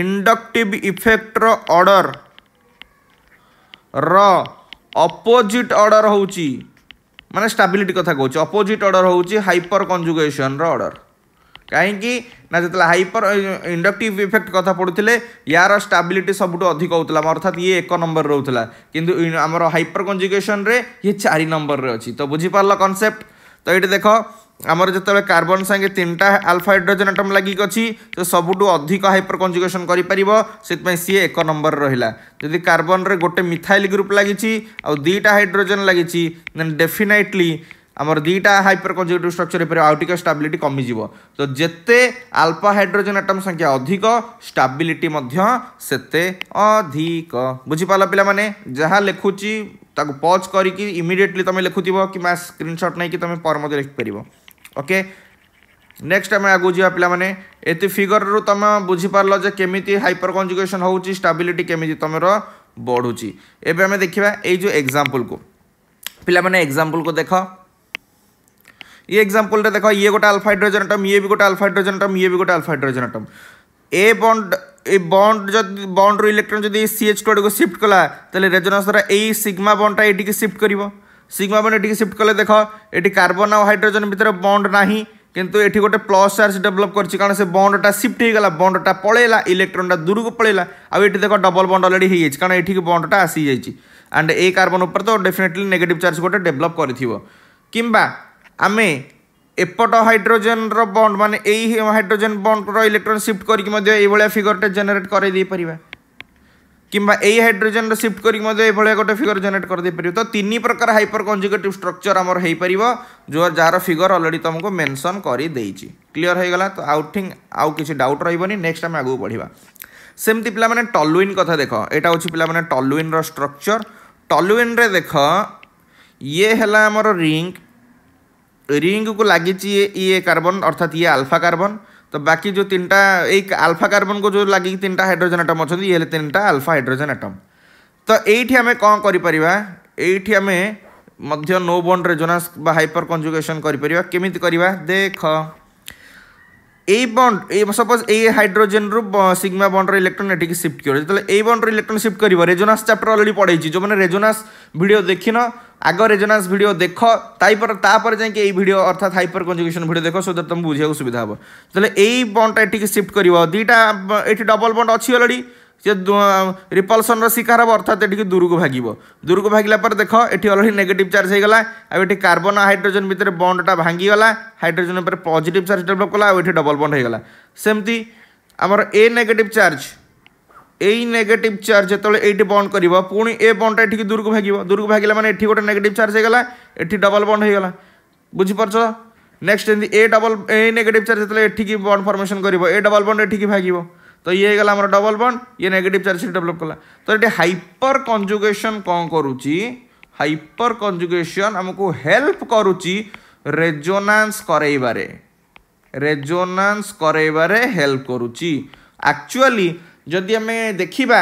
ইন্ডকটিভ ইফেক্টর অর্ডর ର ଅପୋଜିଟ୍ ଅର୍ଡ଼ର ହେଉଛି ମାନେ ଷ୍ଟାବିଲିଟି କଥା କହୁଛି ଅପୋଜିଟ୍ ଅର୍ଡ଼ର ହେଉଛି ହାଇପର୍ କଞ୍ଜୁଗେସନ୍ର ଅର୍ଡ଼ର କାହିଁକି ନା ଯେତେବେଳେ ହାଇପର ଇଣ୍ଡକ୍ଟିଭ୍ ଇଫେକ୍ଟ କଥା ପଢ଼ୁଥିଲେ ୟାର ଷ୍ଟାବିଲିଟି ସବୁଠୁ ଅଧିକ ହେଉଥିଲା ଅର୍ଥାତ୍ ଇଏ ଏକ ନମ୍ବର ରହୁଥିଲା କିନ୍ତୁ ଆମର ହାଇପର କଞ୍ଜୁଗେସନ୍ରେ ଇଏ ଚାରି ନମ୍ବରରେ ଅଛି ତ ବୁଝିପାରିଲ କନସେପ୍ଟ ତ ଏଇଠି ଦେଖ ଆମର ଯେତେବେଳେ କାର୍ବନ ସାଙ୍ଗେ ତିନିଟା ଆଲଫା ହାଇଡ୍ରୋଜେନ୍ ଆଟମ୍ ଲାଗିକି ଅଛି ତ ସବୁଠୁ ଅଧିକ ହାଇପର କଞ୍ଜୁଗେସନ୍ କରିପାରିବ ସେଥିପାଇଁ ସିଏ ଏକ ନମ୍ବର ରହିଲା ଯଦି କାର୍ବନରେ ଗୋଟେ ମିଥାଇଲ୍ ଗ୍ରୁପ୍ ଲାଗିଛି ଆଉ ଦୁଇଟା ହାଇଡ୍ରୋଜେନ୍ ଲାଗିଛି ଦେନ୍ ଡେଫିନାଇଟଲି आम दुटा हाइपर कंजुगेटिव स्ट्रक्चर पर आउ टे स्टाबिलिटी कमिज तो जिते आल्फा हाइड्रोजन आटम संख्या अधिक स्टाबिलिटी से अधिक बुझिपाल पाने जहाँ लिखुची ताको पज कर इमिडियेटली तुम लिखु कि स्क्रीनशट नहीं कि तुम पर लिखिपर ओके नेक्स्ट आम आगे जावा पाने फिगर रु तुम बुझीपारल जमी हाइपर कंजुगेसन हो स्टाबिलिटी केमी तुम बढ़ुची एवं आम देखा ये एक्जामपल को पाने एक्जामपल को देख ये एक्जामपल देखो ये गोटे आलफा हाइड्रोजेन आटम ये भी गोटे आलफा हाइड्रोजेन आटम ये भी गोटे आलफा हाइड्रोजेन आटम ए बंड ए बंड जदि बंड इलेक्ट्रोन जदि सी एच टू आड़ को सिफ्ट कला तेल रेजोनास द्वारा यही सिग्मा बंडटा ये सिफ्ट कर सिग्मा बंड ये सिफ्ट कले देख ये कार्बन आ हाइड्रोजेन भितर बंड ना কিন্তু এটি গোটে প্লস চার্জ ডেভেলপ করছি কারণ সে বন্ডটা শিফট হয়ে গেল বন্ডটা পড়েলা ইলেকট্রনটা দূরকু পড়েলা আর এটি দেখো ডবল বন্ড অলরেডি হয়ে যাচ্ছে কারণ এটিকে বন্ডটা আসি যাইছি আন্ড এই কার্বন উপরে তো ডেফিনেটলি নেগেটিভ চার্জ গোটে ডেভেলপ করে কিংবা ଆମେ ଏପଟ ହାଇଡ୍ରୋଜେନ୍ର ବଣ୍ଡ ମାନେ ଏଇ ହାଇଡ୍ରୋଜେନ୍ ବଣ୍ଡର ଇଲେକ୍ଟ୍ରନ୍ ସିଫ୍ଟ କରିକି ମଧ୍ୟ ଏଇଭଳିଆ ଫିଗରଟେ ଜେନେରେଟ୍ କରାଇ ଦେଇପାରିବା କିମ୍ବା ଏଇ ହାଇଡ୍ରୋଜେନ୍ର ସିଫ୍ଟ କରିକି ମଧ୍ୟ ଏଇଭଳିଆ ଗୋଟେ ଫିଗର୍ ଜେନେରେଟ୍ କରିଦେଇପାରିବ ତ ତିନି ପ୍ରକାର ହାଇପର କଞ୍ଜିକେଟିଭ୍ ଷ୍ଟ୍ରକ୍ଚର୍ ଆମର ହେଇପାରିବ ଯେଉଁ ଯାହାର ଫିଗର ଅଲରେଡ଼ି ତୁମକୁ ମେନସନ୍ କରିଦେଇଛି କ୍ଲିଅର୍ ହେଇଗଲା ତ ଆଉ ଥିଙ୍କ୍ ଆଉ କିଛି ଡାଉଟ୍ ରହିବନି ନେକ୍ସଟ ଆମେ ଆଗକୁ ବଢ଼ିବା ସେମିତି ପିଲାମାନେ ଟଲୁଇନ୍ କଥା ଦେଖ ଏଇଟା ହେଉଛି ପିଲାମାନେ ଟଲୁଇନ୍ର ଷ୍ଟ୍ରକ୍ଚର୍ ଟଲୁଇନ୍ରେ ଦେଖ ଇଏ ହେଲା ଆମର ରିଙ୍କ रिंग को लगी ये कार्बन अर्थात ये आलफा कार्बन तो बाकी जो तीन टाइम आलफा कार्बन को जो लगे तीन हाइड्रोजेन आटम अच्छा ये तीन आल्फा हाइड्रोजेन आटम तो ये आम कौन करें no bond resonance hyper conjugation करें केमी देखा এই বন্ড এই সপোজ এই হাইড্রোজেন রু সিগমা বন্ডর ইলেকট্রন এটিকে শিফট করবে যেতলে এই বন্ডর ইলেকট্রন শিফট করিব রেজোনাস চ্যাপ্টার অলরেডি পড়াইছি যে রেজোনাস রেজোনান্স ভিডিও দেখিন আগ রেজোনাস ভিডিও দেখ তাইপর তাপরে যাই এই ভিডিও অর্থাৎ হাইপর কনজুগেশন ভিডিও দেখ সো দ্যাট তুমি বুঝিବାକୁ সুবিধা হব তাহলে এই বন্ডটা এটিকে শিফট করিব দুইটা এটি ডবল বন্ড অছি অলরেডি সে রিপলসনর শিকার হব অর্থাৎ এটিকে দূরক ভাগিব দূরক ভাগিলা পরে দেখ এটি অলরেডি নেগেটিভ চার্জ হয়ে গলা আর এটি কার্বন আর হাইড্রোজেন ভিতরে বন্ডটা ভাঙ্গিগলা হাইড্রোজেন উপরে পজিটিভ চার্জ ডেভেলপ কলা আর এটি ডবল বন্ড হয়ে গলা সেমতি আমার এ নেগেটিভ চার্জ এই নেগেটিভ চার্জ যেতবে এইটি বন্ড করব পুঁ এ বন্ডটা এটিকে দূরক ভাগিব দূরক ভাগিলা মানে এটি গোটে নেগেটিভ চার্জ হয়ে গলা এটি ডবল বন্ড হয়ে গলা বুঝিপারছ নেক্সট এমনি এ ডবল এ নেগেটিভ চার্জ যেতবে এটিকি বন্ড ফর্মেসন করব এ ডবল বন্ড এটিকি ভাগিব ତ ଇଏ ହେଇଗଲା ଆମର ଡବଲ୍ ବଣ୍ଡ ଇଏ ନେଗେଟିଭ୍ ଚାର୍ଜ ସିଟ୍ ଡେଭଲପ୍ କଲା ତ ଏଠି ହାଇପର୍ କଞ୍ଜୁଗେସନ୍ କ'ଣ କରୁଛି ହାଇପର୍ କଞ୍ଜୁଗେସନ୍ ଆମକୁ ହେଲ୍ପ କରୁଛି ରେଜୋନାନ୍ସ କରେଇବାରେ ରେଜୋନାନ୍ସ କରେଇବାରେ ହେଲ୍ପ କରୁଛି ଆକ୍ଚୁଆଲି ଯଦି ଆମେ ଦେଖିବା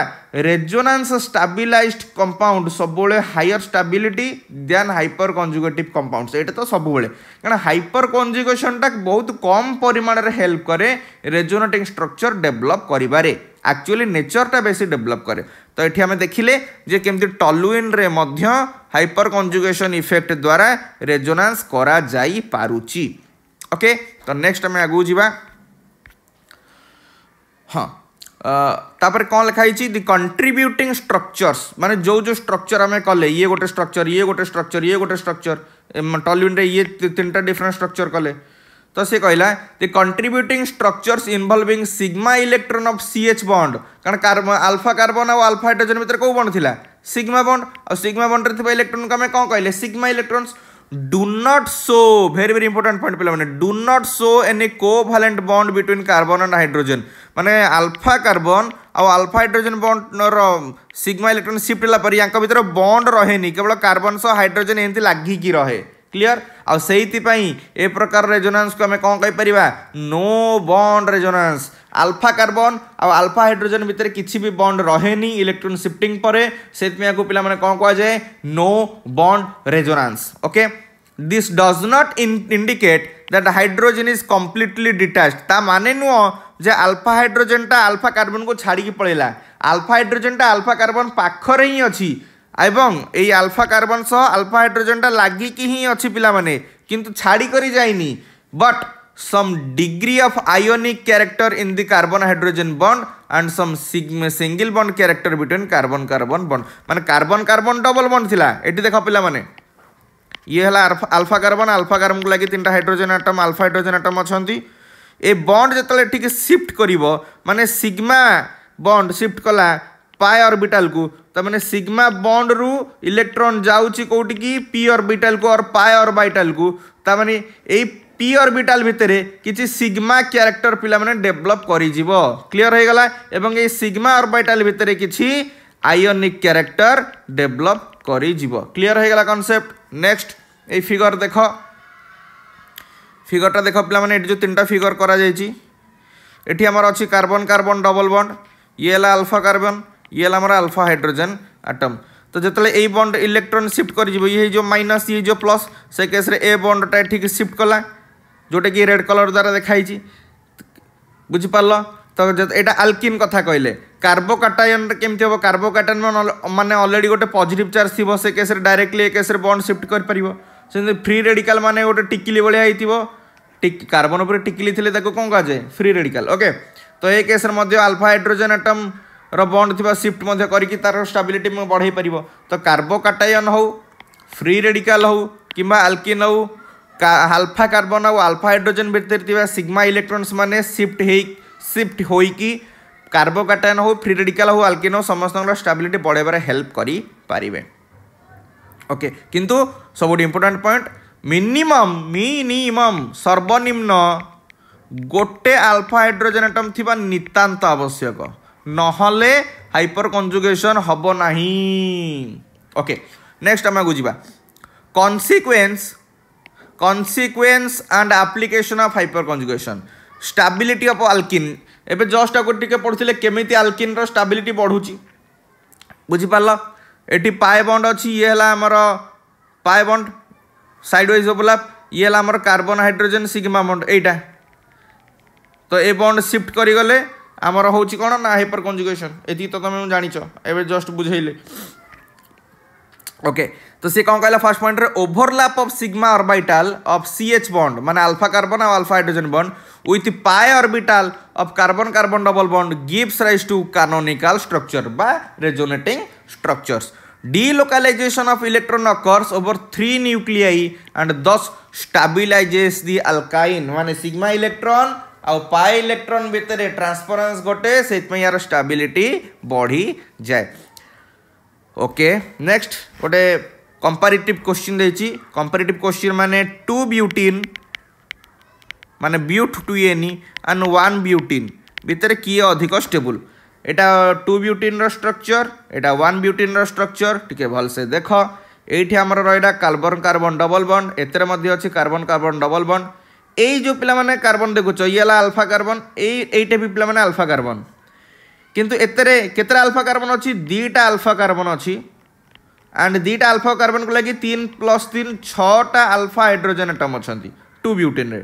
ରେଜୋନାନ୍ସ ଷ୍ଟାବିଲାଇଜ୍ଡ କମ୍ପାଉଣ୍ଡ ସବୁବେଳେ higher stability than hyperconjugative compound ଏଇଟା ତ ସବୁବେଳେ କାରଣ ହାଇପର କଞ୍ଜୁଗେସନଟା ବହୁତ କମ୍ ପରିମାଣରେ ହେଲ୍ପ କରେ ରେଜୋନେଟିଂ ଷ୍ଟ୍ରକ୍ଚର ଡେଭଲପ କରିବାରେ ଆକ୍ଚୁଆଲି ନେଚରଟା ବେଶୀ ଡେଭଲପ କରେ ତ ଏଠି ଆମେ ଦେଖିଲେ ଯେ କେମିତି ଟଲୁଇନ୍ରେ ମଧ୍ୟ ହାଇପର କଞ୍ଜୁଗେସନ ଇଫେକ୍ଟ ଦ୍ୱାରା ରେଜୋନାନ୍ସ କରାଯାଇପାରୁଛି ଓକେ ତ ନେକ୍ସଟ ଆମେ ଆଗକୁ ଯିବା ହଁ तापर कौन लिखाई दि कंट्रीब्यूटिंग स्ट्रक्चर्स मान जो जो स्ट्रक्चर आम कले ये गोटे स्ट्रक्चर ये गोटे स्ट्रक्चर ये गोटे स्ट्रक्चर टॉलीवुड ये तीन टाइम डिफरेन्ट स्ट्रक्चर कले तो सी कहला the contributing structures involving sigma electron of C H bond कारण आल्फा कार्बन आउ आल्फा हाइड्रोजन भितर कौ बंड सिग्मा बंड आ सिग्मा बंड इलेक्ट्रोन को आम कौन कहले sigma electrons do not so very very important point पे do not so any covalent bond between carbon and hydrogen माने आल्फा कार्बन आउ आल्फा हाइड्रोजेन बॉन्डर सिग्मा इलेक्ट्रोन शिफ्ट होगापर या भितर बॉन्ड रहेनि केवल कार्बन सह हाइड्रोजेन एमती लागिकी रहे क्लीयर आउ ए प्रकार रेजोनान्स को आम कौन कहीपर no bond resonance alpha carbon ଆଉ ଆଲଫା ହାଇଡ୍ରୋଜେନ୍ ଭିତରେ କିଛି ବି ବଣ୍ଡ ରହେନି ଇଲେକ୍ଟ୍ରୋନ୍ ସିଫ୍ଟିଂ ପରେ ସେଥିପାଇଁ ଆକୁ ପିଲାମାନେ କ'ଣ କୁହାଯାଏ no bond resonance okay this does not indicate that hydrogen is completely detach ତା ମାନେ ନୁହଁ ଯେ ଆଲଫା ହାଇଡ୍ରୋଜେନ୍ଟା ଆଲଫା କାର୍ବନ୍କୁ ଛାଡ଼ିକି ପଳେଇଲା ଆଲଫା ହାଇଡ୍ରୋଜେନ୍ଟା ଆଲଫା କାର୍ବନ୍ ପାଖରେ ହିଁ ଅଛି এবং এই আলফা কার্বন সহ আলফা হাইড্রোজেনটা লাগিকি হি অছি পিলামানে কিন্তু ছাড়ি করি যাইনি but some degree of ionic character in the carbon hydrogen bond and some single bond character between carbon carbon bond मान carbon carbon double bond थिला एटी देखो पिला माने ये हला अल्फा कार्बन अल्फा कार्बन को लगे तीन hydrogen atom alpha hydrogen atom अच्छा ए बंड जिते टी सिफ्ट कर मानने सिग्मा बंड सिफ्ट कला पाए अर्बिटाल को तो मैंने सिग्मा बंड रु इलेक्ट्रोन जाऊँगी कौटिकी पी अर्बिटाल को और पाए अर्बिटाल को मैंने यही পি অরবিটাল ভিতরে কিছু সিগমা ক্যারেক্টর পিলামানে ডেভেলপ করিযিব ক্লিয়ার হয়ে গলা এবং এই সিগমা অরবিটাল ভিতরে কিছু আইওনিক ক্যারেক্টর ডেভেলপ করিযিব ক্লিয়ার হয়ে গলা কনসেপ্ট নেক্সট এই ফিগর দেখ ফিগরটা দেখ পিলামানে এটি যে তিনটা ফিগর করা যাইছি এটি আমার অছি কার্বন কার্বন ডবল বন্ড ইয়ে হল আলফা কার্বন ইয়ে হল আমার আলফা হাইড্রোজেন আটম তো যেতলে এই বন্ড ইলেকট্রন সিফট করিযিব ইয়ে যে মাইনাস ইয়ে যে প্লস সে কেসরে এ বন্ডটা এঠিকি সিফট কলা ଯେଉଁଟାକି ରେଡ଼୍ କଲର୍ ଦ୍ୱାରା ଦେଖାହେଇଛି ବୁଝିପାରିଲ ତ ଏଇଟା ଆଲକିନ୍ କଥା କହିଲେ କାର୍ବୋକାଟାୟନରେ କେମିତି ହେବ କାର୍ବୋକାଟାୟନ ମାନେ ଅଲରେଡ଼ି ଗୋଟେ ପଜିଟିଭ୍ ଚାର୍ଜ ଥିବ ସେ କେସ୍ରେ ଡାଇରେକ୍ଟଲି ଏ କେସ୍ରେ ବଣ୍ଡ ସିଫ୍ଟ କରିପାରିବ ସେମିତି ଫ୍ରି ରେଡ଼ିକାଲ୍ ମାନେ ଗୋଟେ ଟିକିଲି ଭଳିଆ ହେଇଥିବ କାର୍ବନ ଉପରେ ଟିକିଲି ଥିଲେ ତାକୁ କ'ଣ କୁହାଯାଏ ଫ୍ରି ରେଡ଼ିକାଲ୍ ଓକେ ତ ଏ କେସ୍ରେ ମଧ୍ୟ ଆଲଫା ହାଇଡ୍ରୋଜେନ୍ ଆଟମ୍ର ବଣ୍ଡ ଥିବା ସିଫ୍ଟ ମଧ୍ୟ କରିକି ତା'ର ଷ୍ଟାବିଲିଟି ବଢ଼େଇ ପାରିବ ତ କାର୍ବୋକାଟାୟନ ହେଉ ଫ୍ରି ରେଡ଼ିକାଲ୍ ହେଉ କିମ୍ବା ଆଲକିନ୍ ହେଉ আলফা କାର୍ବନ ଆଉ ଆଲଫା ହାଇଡ୍ରୋଜେନ୍ ଭିତରେ ଥିବା ସିଗ୍ମା ଇଲେକ୍ଟ୍ରନ୍ସ ମାନେ ସିଫ୍ଟ ହେଇ ସିଫ୍ଟ ହୋଇକି କାର୍ବୋକାଟାଇନ୍ ହେଉ ଫ୍ରି ରେଡିକାଲ୍ ହେଉ ଆଲକିନ୍ ହେଉ ସମସ୍ତଙ୍କର ଷ୍ଟାବିଲିଟି ବଢ଼ାଇବାରେ ହେଲ୍ପ କରିପାରିବେ ଓକେ କିନ୍ତୁ ସବୁଠୁ ଇମ୍ପୋର୍ଟାଣ୍ଟ ପଏଣ୍ଟ ମିନିମମ୍ ମିନିମମ୍ ସର୍ବନିମ୍ନ ଗୋଟେ ଆଲଫା ହାଇଡ୍ରୋଜେନ୍ ଆଟମ୍ ଥିବା ନିତାନ୍ତ ଆବଶ୍ୟକ ନହେଲେ ହାଇପର କଞ୍ଜୁଗେସନ୍ ହେବ ନାହିଁ ଓକେ ନେକ୍ସଟ ଆମେ ଆଗକୁ ଯିବା consequence consequence and application of hyperconjugation stability of alkene এবে জস্ট আকু টিকে পড়ছিলে কেমিতি আলকিনর স্টাবিলিটি বড়ুচি বুঝিপারল এটি পায়ে বন্ড অছি ইয়ে হলা আমার পায়ে বন্ড সাইড ওয়াইজ ওভরল্যাপ ইয়ে হলা আমার কার্বন হাইড্রোজেন সিগমা বন্ড এইটা তো এ বন্ড শিফট করে গলে আমার হচ্ছে কোণ না হাইপার কনজুগেশন এটি তো তুমি জাঁচ এবে জস্ট বুঝাইলে ओके okay, तो सी कौन कहला फर्स्ट पॉइंट रे overlap of sigma orbital of CH bond माने अल्फा कार्बन और alpha hydrogen bond with pi orbital of carbon carbon double bond gives rise to canonical structure बा resonating structures delocalization of electron occurs over three nuclei and thus stabilizes the alkyne माने sigma electron ଆଉ ପାଇ electron ଭିତରେ ଟ୍ରାନ୍ସପରେନ୍ସ ଗୋଟେ ସେଇଥିପାଇଁ ୟାର stability ବଢ଼ିଯାଏ ওকে next ଗୋଟେ କମ୍ପାରିଟିଭ୍ କୋଶ୍ଚିନ୍ ଦେଇଛି କମ୍ପାରିଟିଭ୍ କୋଶ୍ଚିନ୍ ମାନେ ଟୁ ବ୍ୟୁଟିନ୍ ମାନେ but two ene and one butene ଭିତରେ କିଏ ଅଧିକ ଷ୍ଟେବୁଲ୍ ଏଇଟା ଟୁ ବ୍ୟୁଟିନ୍ର ଷ୍ଟ୍ରକ୍ଚର ଏଇଟା ୱାନ୍ ବ୍ୟୁଟିନ୍ର ଷ୍ଟ୍ରକ୍ଚର ଟିକେ ଭଲସେ ଦେଖ ଏଇଠି ଆମର ରହିଲା କାର୍ବନ୍ କାର୍ବନ୍ ଡବଲ୍ ବଣ୍ଡ ଏଥିରେ ମଧ୍ୟ ଅଛି କାର୍ବନ୍ କାର୍ବନ୍ ଡବଲ୍ ବଣ୍ଡ ଏଇ ଯେଉଁ ପିଲାମାନେ କାର୍ବନ୍ ଦେଖୁଛ ଇଏ ହେଲା ଆଲଫା କାର୍ବନ୍ ଏଇ ଏଇଟା ବି ପିଲାମାନେ ଆଲଫା କାର୍ବନ୍ কিন্তু ଏଥିରେ କେତେଟା ଆଲଫା କାର୍ବନ୍ ଅଛି ଦୁଇଟା ଆଲଫା କାର୍ବନ୍ ଅଛି ଆଣ୍ଡ ଦୁଇଟା ଆଲଫା କାର୍ବନ୍କୁ ଲାଗି ତିନି ପ୍ଲସ୍ ତିନି ଛଅଟା ଆଲଫା ହାଇଡ୍ରୋଜେନ୍ ଆଟମ୍ ଅଛନ୍ତି ଟୁ ବ୍ୟୁଟିନ୍ରେ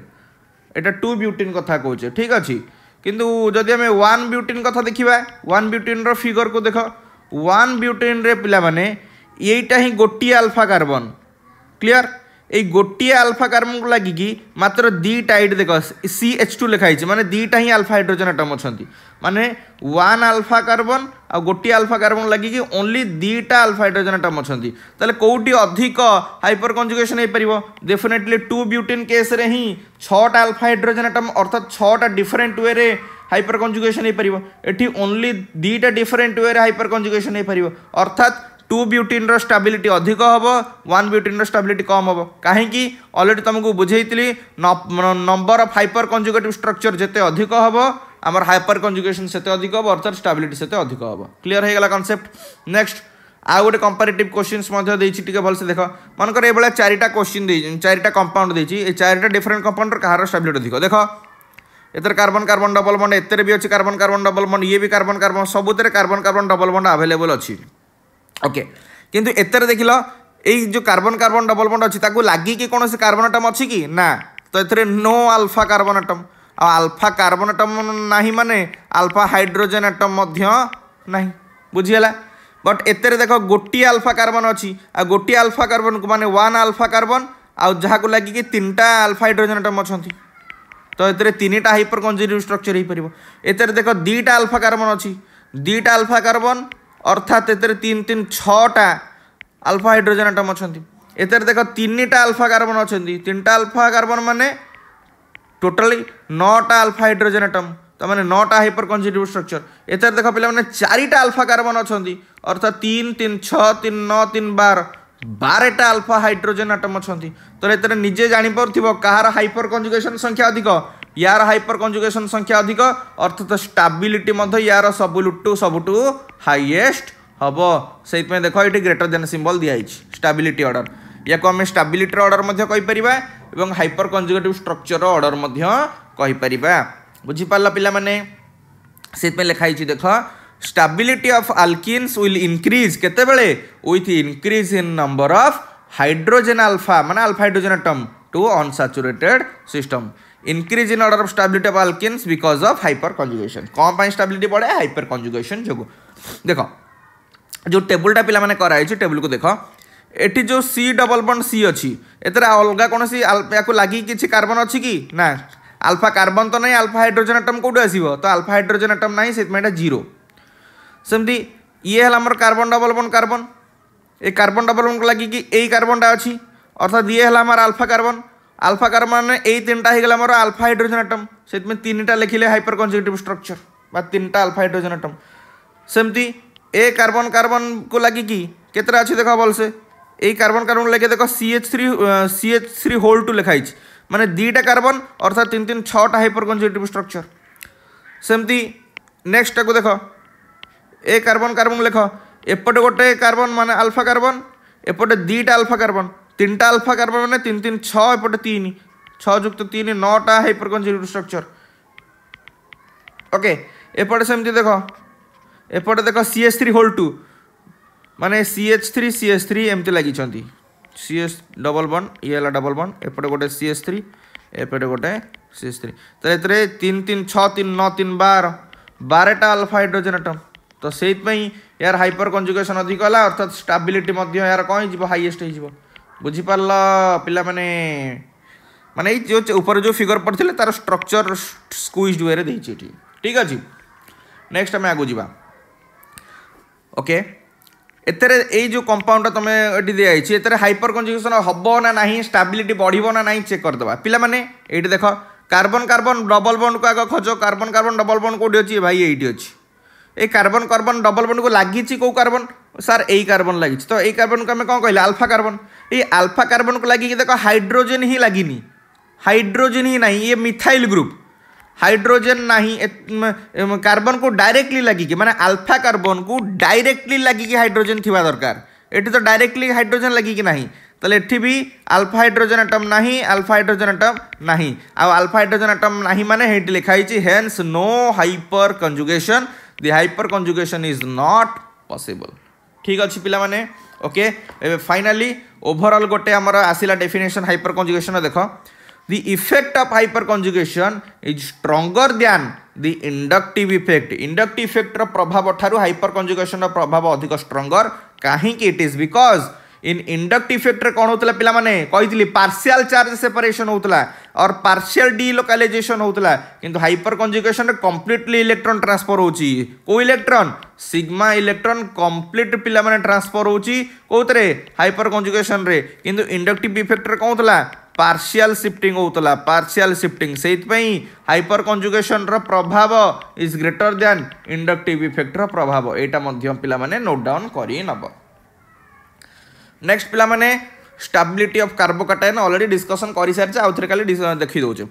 ଏଇଟା ଟୁ ବ୍ୟୁଟିନ୍ କଥା କହୁଛେ ଠିକ୍ ଅଛି କିନ୍ତୁ ଯଦି ଆମେ ୱାନ୍ ବ୍ୟୁଟିନ୍ କଥା ଦେଖିବା ୱାନ୍ ବ୍ୟୁଟିନ୍ର ଫିଗର୍କୁ ଦେଖ ୱାନ୍ ବ୍ୟୁଟିନ୍ରେ ପିଲାମାନେ ଏଇଟା ହିଁ ଗୋଟିଏ ଆଲଫା କାର୍ବନ୍ କ୍ଲିଅର୍ ये गोटे आलफा कार्बन को लग मात्र दुईटा हाइट देख सी एच टू लिखाई मानते दुईटा ही आलफा हाइड्रोजेन आइटम अच्छा मानने वन आलफा कार्बन आ गोटे आलफा कार्बन लग कि ओनली दुईटा आलफा हाइड्रोजेन आटम अच्छा तेल कौटी अधिक हाइपर कंजुकेशन हो डेफिनेटली टू ब्यूटेन केस ही छा आलफा हाइड्रोजेन आइटम अर्थात छटा डिफरेन्ट वे हाइपर कंजुकेशन हो पार ये ओनली दुईटा डिफरेन्ट वे हाइपर कंजुकेशन हो पार अर्थात টু ବ୍ୟୁଟିନ୍ର ଷ୍ଟାବିଲିଟି ଅଧିକ ହେବ ୱାନ୍ ବ୍ୟୁଟିନ୍ର ଷ୍ଟାବିଲିଟି କମ୍ ହେବ କାହିଁକି ଅଲରେଡ଼ି ତୁମକୁ ବୁଝେଇଥିଲି number of hyper conjugative structure ଯେତେ ଅଧିକ ହେବ ଆମର ହାଇପର୍ କଞ୍ଜୁଗେସନ୍ ସେତେ ଅଧିକ ହେବ ଅର୍ଥାତ୍ ଷ୍ଟାବିଲିଟି ସେତେ ଅଧିକ ହେବ କ୍ଲିଅର୍ ହେଇଗଲା କନସେପ୍ଟ ନେକ୍ସଟ ଆଉ ଗୋଟେ କମ୍ପାରିଟିଭ୍ କୋଶ୍ଚିନ୍ସ ମଧ୍ୟ ଦେଇଛି ଟିକେ ଭଲସେ ଦେଖ ମନେକର ଏଇଭଳିଆ ଚାରିଟା କୋଶ୍ଚିନ୍ ଦେଇଛି ଚାରିଟା କମ୍ପାଉଣ୍ଡ ଦେଇଛି ଏ ଚାରିଟା ଡିଫରେଣ୍ଟ କମ୍ପାଉଣ୍ଡର କାହାର ଷ୍ଟାବିଲିଟି ଅଧିକ ଦେଖ ଏଥିରେ କାର୍ବନ କାର୍ବନ ଡବଲ ବଣ୍ଡ ଏଥିରେ ବି ଅଛି କାର୍ବନ କାର୍ବନ ଡବଲ ବଣ୍ଡ ଇଏ ବି କାର୍ବନ କାର୍ବନ ସବୁଥିରେ carbon carbon double bond available ଅଛି ଓକେ କିନ୍ତୁ ଏଥିରେ ଦେଖିଲ ଏଇ ଯେଉଁ କାର୍ବନ କାର୍ବନ ଡବଲ ବଣ୍ଡ ଅଛି ତାକୁ ଲାଗିକି କୌଣସି କାର୍ବନ ଆଟମ୍ ଅଛି କି ନା ତ ଏଥିରେ ନୋ ଆଲଫା କାର୍ବନ ଆଟମ୍ ଆଉ ଆଲଫା କାର୍ବନ ଆଟମ୍ ନାହିଁ ମାନେ ଆଲଫା ହାଇଡ୍ରୋଜେନ୍ ଆଟମ୍ ମଧ୍ୟ ନାହିଁ ବୁଝିଗଲା ବଟ୍ ଏଥିରେ ଦେଖ ଗୋଟିଏ ଆଲଫା କାର୍ବନ ଅଛି ଆଉ ଗୋଟିଏ ଆଲଫା କାର୍ବନକୁ ମାନେ ୱାନ୍ ଆଲଫା କାର୍ବନ ଆଉ ଯାହାକୁ ଲାଗିକି ତିନିଟା ଆଲଫା ହାଇଡ୍ରୋଜେନ୍ ଆଟମ୍ ଅଛନ୍ତି ତ ଏଥିରେ ତିନିଟା ହାଇପର କଞ୍ଜରିଭ୍ ଷ୍ଟ୍ରକ୍ଚର ହୋଇପାରିବ ଏଥିରେ ଦେଖ ଦୁଇଟା ଆଲଫା କାର୍ବନ ଅଛି ଦୁଇଟା ଆଲଫା କାର୍ବନ অর্থাৎ এতে তিন তিন ছটা আলফা হাইড্রোজেন আটম অনেক এতে দেখ তিনটা আলফা কার্বন অনেক তিনটা আলফা কার্বন মানে টোটালি নটা আলফা হাইড্রোজেন আটম তার মানে নটা হাইপর কনজিটিভ স্ট্রকচর এতে দেখ পিলা মানে চারিটা আলফা কার্বন অনেক অর্থাৎ তিন তিন ছ তিন ন তিন বার বারোটা আলফা হাইড্রোজেন আটম অনেক তাহলে এতে নিজে জাঁপার কাহার হাইপর কনজুগেসন সংখ্যা অধিক यार हाइपर कंजुगेसन संख्या अधिक अर्थात स्टाबिलिटी यार सबुटू सबुठू हाइएस्ट हम से देख ये ग्रेटर देन सिंबल दिखाई स्टाबिलिट अर्डर या को आम स्टाबिलिटर अर्डर कहीपर हाइपर कंजुगेटिव स्ट्रक्चर अर्डर कहीपर बुझीपार पाने से लिखाई देख stability of alkenes will increase केते बेले with increase in number of hydrogen alpha माने alpha hydrogen atom to unsaturated system increase in order of stability of alkenes because of hyperconjugation कौन पाई stability बढ़े hyperconjugation जो देखो जो टेबुलटा पिलाने कराई टेबुल को देख এটি যে সি ডবল বন্ড সি অছি এতে অলগা কোণী আলফা লাগি কিছু কার্বন অছি কি না আলফা কার্বন তো নাই আলফা হাইড্রোজেন আটম কোটি আসব তো আলফা হাইড্রোজেন আটম নাই সেপা এটা জিরো সেমতি ইয়ে হল আমার কার্বন ডবল বন্ড কার্বন এই কার্বন ডবল বন্ড লাগি এই কার্বনটা অছি অর্থাৎ ইয়ে হল আমার আলফা কার্বন আলফা কার্বন এই তিনটা হয়ে গেল আমার আলফা হাইড্রোজেন আটম সেইপাই তিনটা লিখিলে হাইপর কনজুগেটিভ স্ট্রকচর বা তিনটা আলফা হাইড্রোজেন আটম সেমতি এ কার্বন কার্বন কু লাগিকি কেতটা আছে দেখ ভালসে এই কার্বন কার্বন লাগে দেখ CH three CH three whole two লেখা হয়েছে মানে দুইটা কার্বন অর্থাৎ তিন তিন ছটা হাইপর কনজুগেটিভ স্ট্রকচর সেমতি নেক্সটটাকে দেখ এ কার্বন কার্বন লেখ এপটে গোটে কার্বন মানে আলফা কার্বন এপটে দুইটা আলফা কার্বন তিনটা আলফা কার্বন মানে তিন তিন ছ এপটে তিন ছ যুক্ত তিন নটা হাইপার কনজিউটিভ স্ট্রকচর ওকে এপটে সেমতি দেখ এপটে দেখ C H three whole two মানে সিএচ থ্রি সিএস থ্রি এমতি লাগিছন্তি সিএস ডবল ওয়ান ইয়ে হল ডবল ওয়ান এপটে গোটে সিএস থ্রি এপটে গোটে সিএস থ্রি তো এতে তিন তিন ছ তিন ন তিন বার বারটা আলফা হাইড্রোজেন আটম তো সেইপাই এর হাইপার কনজুগেসন অধিক হল অর্থাৎ স্টাবিলিটি মধ্যে এর কম হয়ে হাইয়েস্ট হয়ে যাব ବୁଝିପାରିଲ ପିଲାମାନେ ମାନେ ଏଇ ଯେଉଁ ଉପରେ ଯେଉଁ ଫିଗର ପଡ଼ିଥିଲେ ତା'ର ଷ୍ଟ୍ରକ୍ଚର ସ୍କୁଇଜ୍ ୱେରେ ଦେଇଛି ଏଠି ଠିକ୍ ଅଛି ନେକ୍ସଟ ଆମେ ଆଗକୁ ଯିବା ଓକେ ଏଥିରେ ଏଇ ଯେଉଁ କମ୍ପାଉଣ୍ଡଟା ତୁମେ ଏଠି ଦିଆଯାଇଛି ଏଥିରେ ହାଇପର କଞ୍ଜୁଗେସନ୍ ହେବ ନା ନାହିଁ ଷ୍ଟାବିଲିଟି ବଢ଼ିବ ନା ନାହିଁ ଚେକ୍ କରିଦେବା ପିଲାମାନେ ଏଇଠି ଦେଖ କାର୍ବନ କାର୍ବନ ଡବଲ ବଣ୍ଡକୁ ଆଗ ଖୋଜ କାର୍ବନ କାର୍ବନ ଡବଲ ବଣ୍ଡ କେଉଁଠି ଅଛି ଭାଇ ଏଇଠି ଅଛି এই কার্বন কার্বন ডবল বন্ডকু লাগিছি কেউ কার্বন ସାର୍ ଏଇ କାର୍ବନ୍ ଲାଗିଛି ତ ଏଇ କାର୍ବନ୍କୁ ଆମେ କ'ଣ କହିଲେ ଆଲଫା କାର୍ବନ୍ ଏଇ ଆଲଫା କାର୍ବନ୍କୁ ଲାଗିକି ଦେଖ ହାଇଡ୍ରୋଜେନ୍ ହିଁ ଲାଗିନି ହାଇଡ୍ରୋଜେନ୍ ହିଁ ନାହିଁ ଇଏ ମିଥାଇଲ୍ ଗ୍ରୁପ୍ ହାଇଡ୍ରୋଜେନ୍ ନାହିଁ କାର୍ବନ୍କୁ ଡାଇରେକ୍ଟଲି ଲାଗିକି ମାନେ ଆଲଫା କାର୍ବନ୍କୁ ଡାଇରେକ୍ଟଲି ଲାଗିକି ହାଇଡ୍ରୋଜେନ୍ ଥିବା ଦରକାର ଏଠି ତ ଡାଇରେକ୍ଟଲି ହାଇଡ୍ରୋଜେନ୍ ଲାଗିକି ନାହିଁ ତାହେଲେ ଏଠି ବି ଆଲଫା ହାଇଡ୍ରୋଜେନ୍ ଆଟମ୍ ନାହିଁ ଆଲଫା ହାଇଡ୍ରୋଜେନ୍ ଆଟମ୍ ନାହିଁ ଆଉ ଆଲଫା ହାଇଡ୍ରୋଜେନ୍ ଆଟମ୍ ନାହିଁ ମାନେ ହେଇଠି ଲେଖା ହେଇଛି hence no hyperconjugation the hyperconjugation is not possible ଠିକ୍ ଅଛି ପିଲାମାନେ ଓକେ ଏବେ ଫାଇନାଲି ଓଭରଅଲ୍ ଗୋଟେ ଆମର ଆସିଲା ଡେଫିନେସନ୍ ହାଇପର କଞ୍ଜୁଗେସନ୍ର ଦେଖ the effect of hyperconjugation is stronger than the inductive effect inductive ଇଫେକ୍ଟର ପ୍ରଭାବ ଠାରୁ ହାଇପର କଞ୍ଜୁଗେସନ୍ର ପ୍ରଭାବ ଅଧିକ ଷ୍ଟ୍ରଙ୍ଗର କାହିଁକି it is because in induct effect कौन होता पे कही पार्सीआल चार्ज सेपरेसन होता और पार्सीआल डिलोकालाइजेसन होता कि hyper conjugation completely electron transfer हो इलेक्ट्रोन सिग्मा इलेक्ट्रोन कम्प्लीट पे ट्रांसफर होते हाइपर कंजुगेसन रे कि इंडक्टिव इफेक्ट कौन होता पार्सीआल सिफ्टिंग होता पार्सीआल सिफ्टिंग से हाइपर कंजुगेसन प्रभाव इज ग्रेटर दैन इंडक्टिव इफेक्टर प्रभाव यहाँ पिला नोट डाउन करब ନେକ୍ସଟ ପିଲାମାନେ stability of carbocation already discussion କରିସାରିଛେ ଆଉ ଥରେ ଖାଲି ଦେଖିଦେଉଛୁ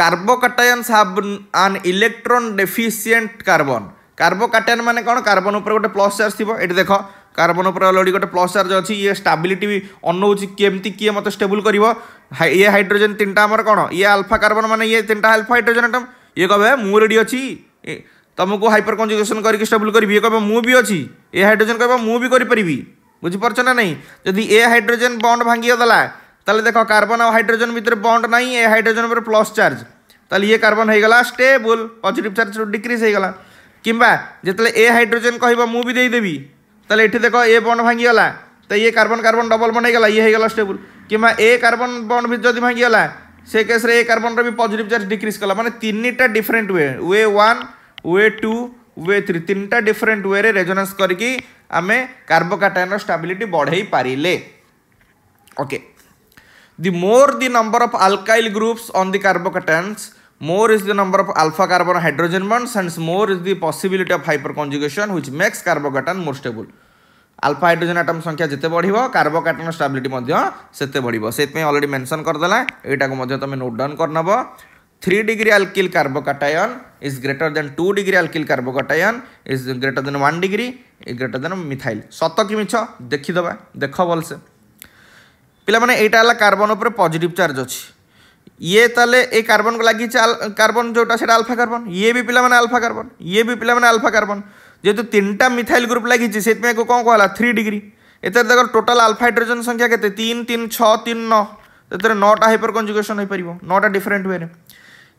carbocations have an electron deficient carbon carbocation ମାନେ କ'ଣ କାର୍ବନ୍ ଉପରେ ଗୋଟେ ପ୍ଲସ୍ ଚାର୍ଜ ଥିବ ଏଠି ଦେଖ কার্বন উপরে অলরেডি গোটে প্লস চার্জ অছি ইয়ে স্টাবিলিটি বি অনৌছি কেমতি কি মতো স্টেবল করব ইয়ে হাইড্রোজেন তিনটা আমার কোণ ইয়ে আলফা কার্বন মানে ইয়ে তিনটা আলফা হাইড্রোজেন আইটম ইয়ে কবে মু রেডি অছি তোমাকে হাইপর কনজুগেসন করি স্টেবল করবি ইয়ে কবে মু বি অছি ইয়ে হাইড্রোজেন কবে মু বি করে পারিবি বুঝিপারছ না নাই যদি এ হাইড্রোজেন বন্ড ভাঙ্গিগলা তাহলে দেখ কার্বন আর হাইড্রোজেন ভিতরে বন্ড নাই এ হাইড্রোজেন উপরে প্লস চার্জ তাহলে ইয়ে কার্বন হয়ে গলা স্টেবল পজিটিভ চার্জ ডিক্রিজ হয়ে গলা কিংবা যেতলে এ হাইড্রোজেন কহব মু বি দেই দেবি তাহলে এটি দেখ এ বন্ড ভাঙ্গিগলা তো ইয়ে কার্বন কার্বন ডবল বন্ড হয়ে গলা ইয়ে হয়ে গলা স্টেবল কিংবা এ কার্বন বন্ড ভি যদি ভাঙ্গিগলা সে কেসরে এ কার্বনর বি পজিটিভ চার্জ ডিক্রিজ কলা মানে তিনটা different way way one way two way तीन डिफरेन्ट वे रेजोनान्स करके आम कार्बोकाटाइन स्टाबिलिटी बढ़े पारे okay the more the number of alkyl groups on the carbocations more is the number of alpha carbon hydrogen bonds and more is the possibility of hyperconjugation which makes carbocation more stable alpha hydrogen atom সংখ্যা যেতে বড় কার্বোকাটন stability সেতে বড় সেইপা already mention করেদেলা এইটা তুমি note down করে নেব 3 degree alkyl carbocation is greater than 2 degree alkyl carbocation is greater than 1 degree is greater than methyl সত কি মিছ দেখি দবা দেখ বলসে পিলা মানে এইটা হলা কার্বন উপরে পজিটিভ চার্জ আছে ইয়ে তাহলে এই কার্বন লাগিছে কার্বন যেটা সেটা আলফা কার্বন ইয়ে বি পিলা মানে আলফা কার্বন ইয়ে বি পিলা মানে আলফা কার্বন যেহেতু তিনটা মিথাইল গ্রুপ লাগিছে সেইপাই কম কহলা থ্রি ডিগ্রি এতে দেখো টোটাল আলফা হাইড্রোজেন সংখ্যা কেতে তিন তিন ছ তিন ন এতে নটা হাইপর কনজুগেশন হয়ে পার নটা ডিফরেন্ট ওয়ে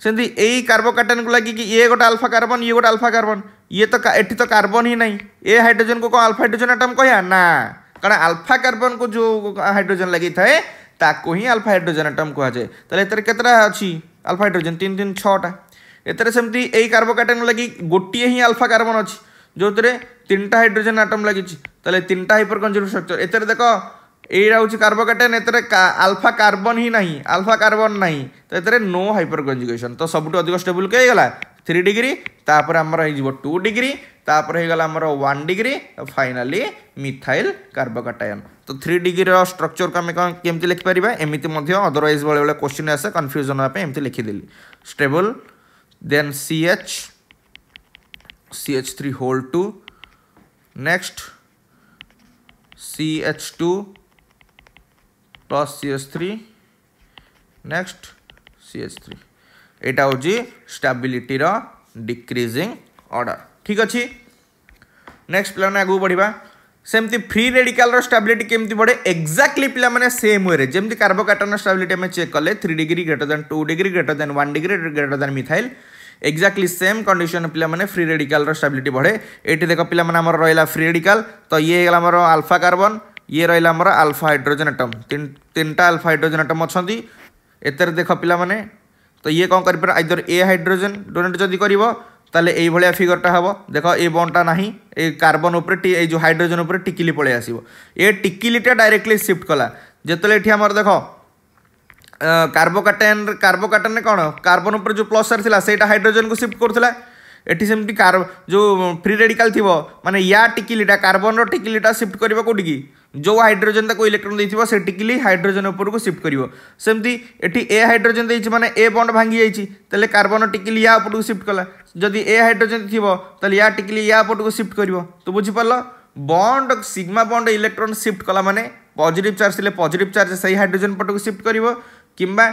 ସେମିତି ଏଇ କାର୍ବୋକାର୍ଟେନ୍କୁ ଲାଗିକି ଇଏ ଗୋଟେ ଆଲଫା କାର୍ବନ୍ ଇଏ ଗୋଟେ ଆଲଫା କାର୍ବନ ଇଏ ତ ଏଠି ତ କାର୍ବନ ହିଁ ନାହିଁ ଏ ହାଇଡ୍ରୋଜେନ୍କୁ କ'ଣ ଆଲଫା ହାଇଡ୍ରୋଜେନ୍ ଆଟମ୍ କହିବା ନା କାରଣ ଆଲଫା କାର୍ବନକୁ ଯେଉଁ ହାଇଡ୍ରୋଜେନ୍ ଲାଗିଥାଏ ତାକୁ ହିଁ ଆଲଫା ହାଇଡ୍ରୋଜେନ୍ ଆଟମ୍ କୁହାଯାଏ ତାହେଲେ ଏଥିରେ କେତେଟା ଅଛି ଆଲଫା ହାଇଡ୍ରୋଜେନ୍ ତିନି ତିନି ଛଅଟା ଏଥିରେ ସେମିତି ଏଇ କାର୍ବୋକାର୍ଟେନ୍ ଲାଗି ଗୋଟିଏ ହିଁ ଆଲଫା କାର୍ବନ ଅଛି ଯେଉଁଥିରେ ତିନିଟା ହାଇଡ୍ରୋଜେନ୍ ଆଟମ୍ ଲାଗିଛି ତାହେଲେ ତିନିଟା ହାଇପର୍ କଞ୍ଜୁମ୍ ଷ୍ଟ୍ରକ୍ଚର୍ ଏଥିରେ ଦେଖ এইটা হচ্ছে କାର୍ବୋକାଟାଇନ୍ এতে আলফা কার্বন হি ନାହିଁ আলফা কার্বন ନାହିଁ তো এতে নো ହାଇପର କଞ୍ଜୁଗେସନ୍ তো ସବୁଠୁ অধিক স্টেবল কে ହେଇଗଲା থ্রি ডিগ্রি তাপরে আমার হয়ে যাব টু ডিগ্রি তাপরে হয়ে গেল আমার one degree finally methyl carbocation তো থ্রি ডিগ্রির স্ট্রকচরকে আমি কেমতি লিখিপারা এমিতি মধ্যে অদরওয়াইজ বেড়ে বেড়ে কোশ্চিন আসে কনফ্যুজন হওয়া এমতি লিখিদেলি stable then C H C H three whole two next C H two plus CH3 next CH3 এটা হচ্ছে স্টাবিলিটির ডিক্রিজিং অর্ডার ঠিক আছে নেক্সট পিলামানে আগুক বড়া সেমতি ফ্রি রেডিকালর স্টাবিলিটি কেমতি বড়ে এক্সাক্টলি পিলামানে সেম ওয়েরে যেমতি কার্বোকাটনর স্টাবিলিটি আমি চেক কলে three degree greater than two degree greater than one degree greater than methyl exactly same condition পিলামানে free রেডিকালর স্টাবিলিটি বড়ে এটি দেখ পিলামানে আমার রহিলা ফ্রি রেডিকাল তো ইয়ে হয়ে গেল আমার আলফা কার্বন ଇଏ ରହିଲା ଆମର ଆଲଫା ହାଇଡ୍ରୋଜେନ୍ ଆଟମ୍ ତିନିଟା ଆଲଫା ହାଇଡ୍ରୋଜେନ୍ ଆଟମ୍ ଅଛନ୍ତି ଏଥିରେ ଦେଖ ପିଲାମାନେ ତ ଇଏ କ'ଣ କରିପାରିବ ଆଇଦର ଏ ହାଇଡ୍ରୋଜେନ୍ ଡୋନେଟ୍ ଯଦି କରିବ ତାହେଲେ ଏଇଭଳିଆ ଫିଗରଟା ହେବ ଦେଖ ଏ ବଣ୍ଡଟା ନାହିଁ ଏ କାର୍ବନ ଉପରେ ଏଇ ଯେଉଁ ହାଇଡ୍ରୋଜେନ୍ ଉପରେ ଟିକିଲି ପଳେଇ ଆସିବ ଏ ଟିକିଲିଟା ଡାଇରେକ୍ଟଲି ସିଫ୍ଟ କଲା ଯେତେବେଳେ ଏଠି ଆମର ଦେଖ କାର୍ବୋକାଟେନ୍ କାର୍ବୋକାଟେନ୍ରେ କ'ଣ କାର୍ବନ ଉପରେ ଯେଉଁ ପ୍ଲସ୍ ସାର୍ ଥିଲା ସେଇଟା ହାଇଡ୍ରୋଜେନ୍କୁ ସିଫ୍ଟ କରୁଥିଲା ଏଠି ସେମିତି କାର ଯେଉଁ ଫ୍ରି ରେଡିକାଲ ଥିବ ମାନେ ୟା ଟିକିଲିଟା କାର୍ବନର ଟିକିଲିଟା ସିଫ୍ଟ କରିବ କୋଉଠିକି ଯେଉଁ ହାଇଡ୍ରୋଜେନ୍ ତାକୁ ଇଲେକ୍ଟ୍ରନ୍ ଦେଇଥିବ ସେ ଟିକିଲି ହାଇଡ୍ରୋଜେନ୍ ଉପରକୁ ସିଫ୍ଟ କରିବ ସେମିତି ଏଠି ଏ ହାଇଡ୍ରୋଜେନ୍ ଦେଇଛି ମାନେ ଏ ବଣ୍ଡ ଭାଙ୍ଗି ଯାଇଛି ତାହେଲେ କାର୍ବନ ଟିକିଲି ୟା ଉପରକୁ ସିଫ୍ଟ କଲା ଯଦି ଏ ହାଇଡ୍ରୋଜେନ୍ ଥିବ ତାହେଲେ ୟା ଟିକିଲି ୟା ଉପରକୁ ସିଫ୍ଟ କରିବ ତ ବୁଝିପାରିଲ bond sigma bond electron shift কলা মানে পজিটিভ চার্জ লে পজিটিভ চার্জ সেই হাইড্রোজেন পটক সিফট করব কিংবা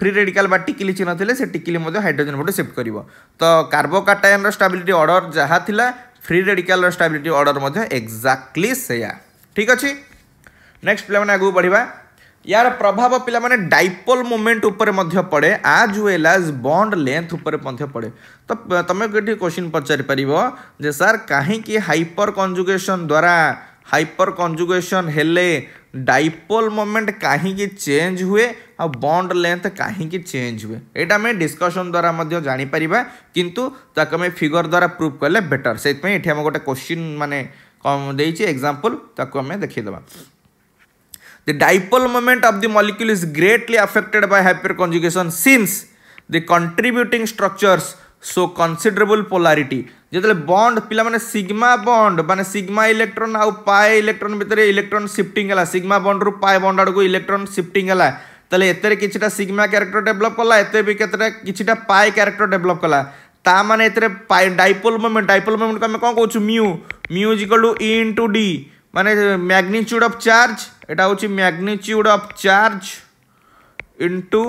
ফ্রি ରେଡିକାଲ ବା ଟିକିଲି ଚିହ୍ନ ଥିଲେ ସେ ଟିକିଲି ମଧ୍ୟ ହାଇଡ୍ରୋଜେନ୍ ପଟେ ସିଫ୍ଟ କରିବ ତ କାର୍ବୋକାଟାୟନର ଷ୍ଟାବିଲିଟି ଅର୍ଡ଼ର ଯାହା ଥିଲା ଫ୍ରି ରେଡିକାଲର ଷ୍ଟାବିଲିଟି ଅର୍ଡ଼ର ମଧ୍ୟ ଏକ୍ଜାକ୍ଟଲି ସେୟା ଠିକ୍ ଅଛି ନେକ୍ସଟ ପିଲାମାନେ ଆଗକୁ ବଢ଼ିବା ୟାର ପ୍ରଭାବ ପିଲାମାନେ ଡାଇପୋଲ ମୁଭମେଣ୍ଟ ଉପରେ ମଧ୍ୟ ପଡ଼େ as well as bond length ଉପରେ ମଧ୍ୟ ପଡ଼େ ତ ତମେ ଏଠି କୋଶ୍ଚିନ୍ ପଚାରିପାରିବ ଯେ ସାର୍ କାହିଁକି ହାଇପର କଞ୍ଜୁଗେସନ୍ ଦ୍ୱାରା ହାଇପର କଞ୍ଜୁଗେସନ୍ ହେଲେ डाइपोल मोमेंट कहीं चेंज हुए आ बॉन्ड लेंथ कहीं चेंज हुए यहाँ आम डिस्कसन द्वारा जापर कितु ताक आम फिगर द्वारा प्रूव कले बेटर से आम गोटे क्वेश्चन मानने कम देखिए एक्जामपल ताको आम देखीदे The dipole moment of the molecule is greatly affected by hyper conjugation since the contributing structures show considerable polarity. যেতলে বন্ড পিলা মানে সিগমা বন্ড মানে সিগমা ইলেকট্রন আউ পাই ইলেকট্রন ভিতরে ইলেকট্রন সিফটিং হলা সিগমা বন্ড রু পাই বন্ড আড়কু electron shifting হলা তাহলে এতে কিছুটা সিগমা ক্যারেক্টর ডেভেলপ কলা এতে বি কেতটা কিছুটা পাই ক্যারেক্টর ডেভেলপ কলা তা মানে এতে pi dipole moment dipole moment আমি কোন কইছু mu mu is equal to e into d মানে ম্যাগনিচিউড অফ চার্জ এটা হচ্ছে magnitude of charge into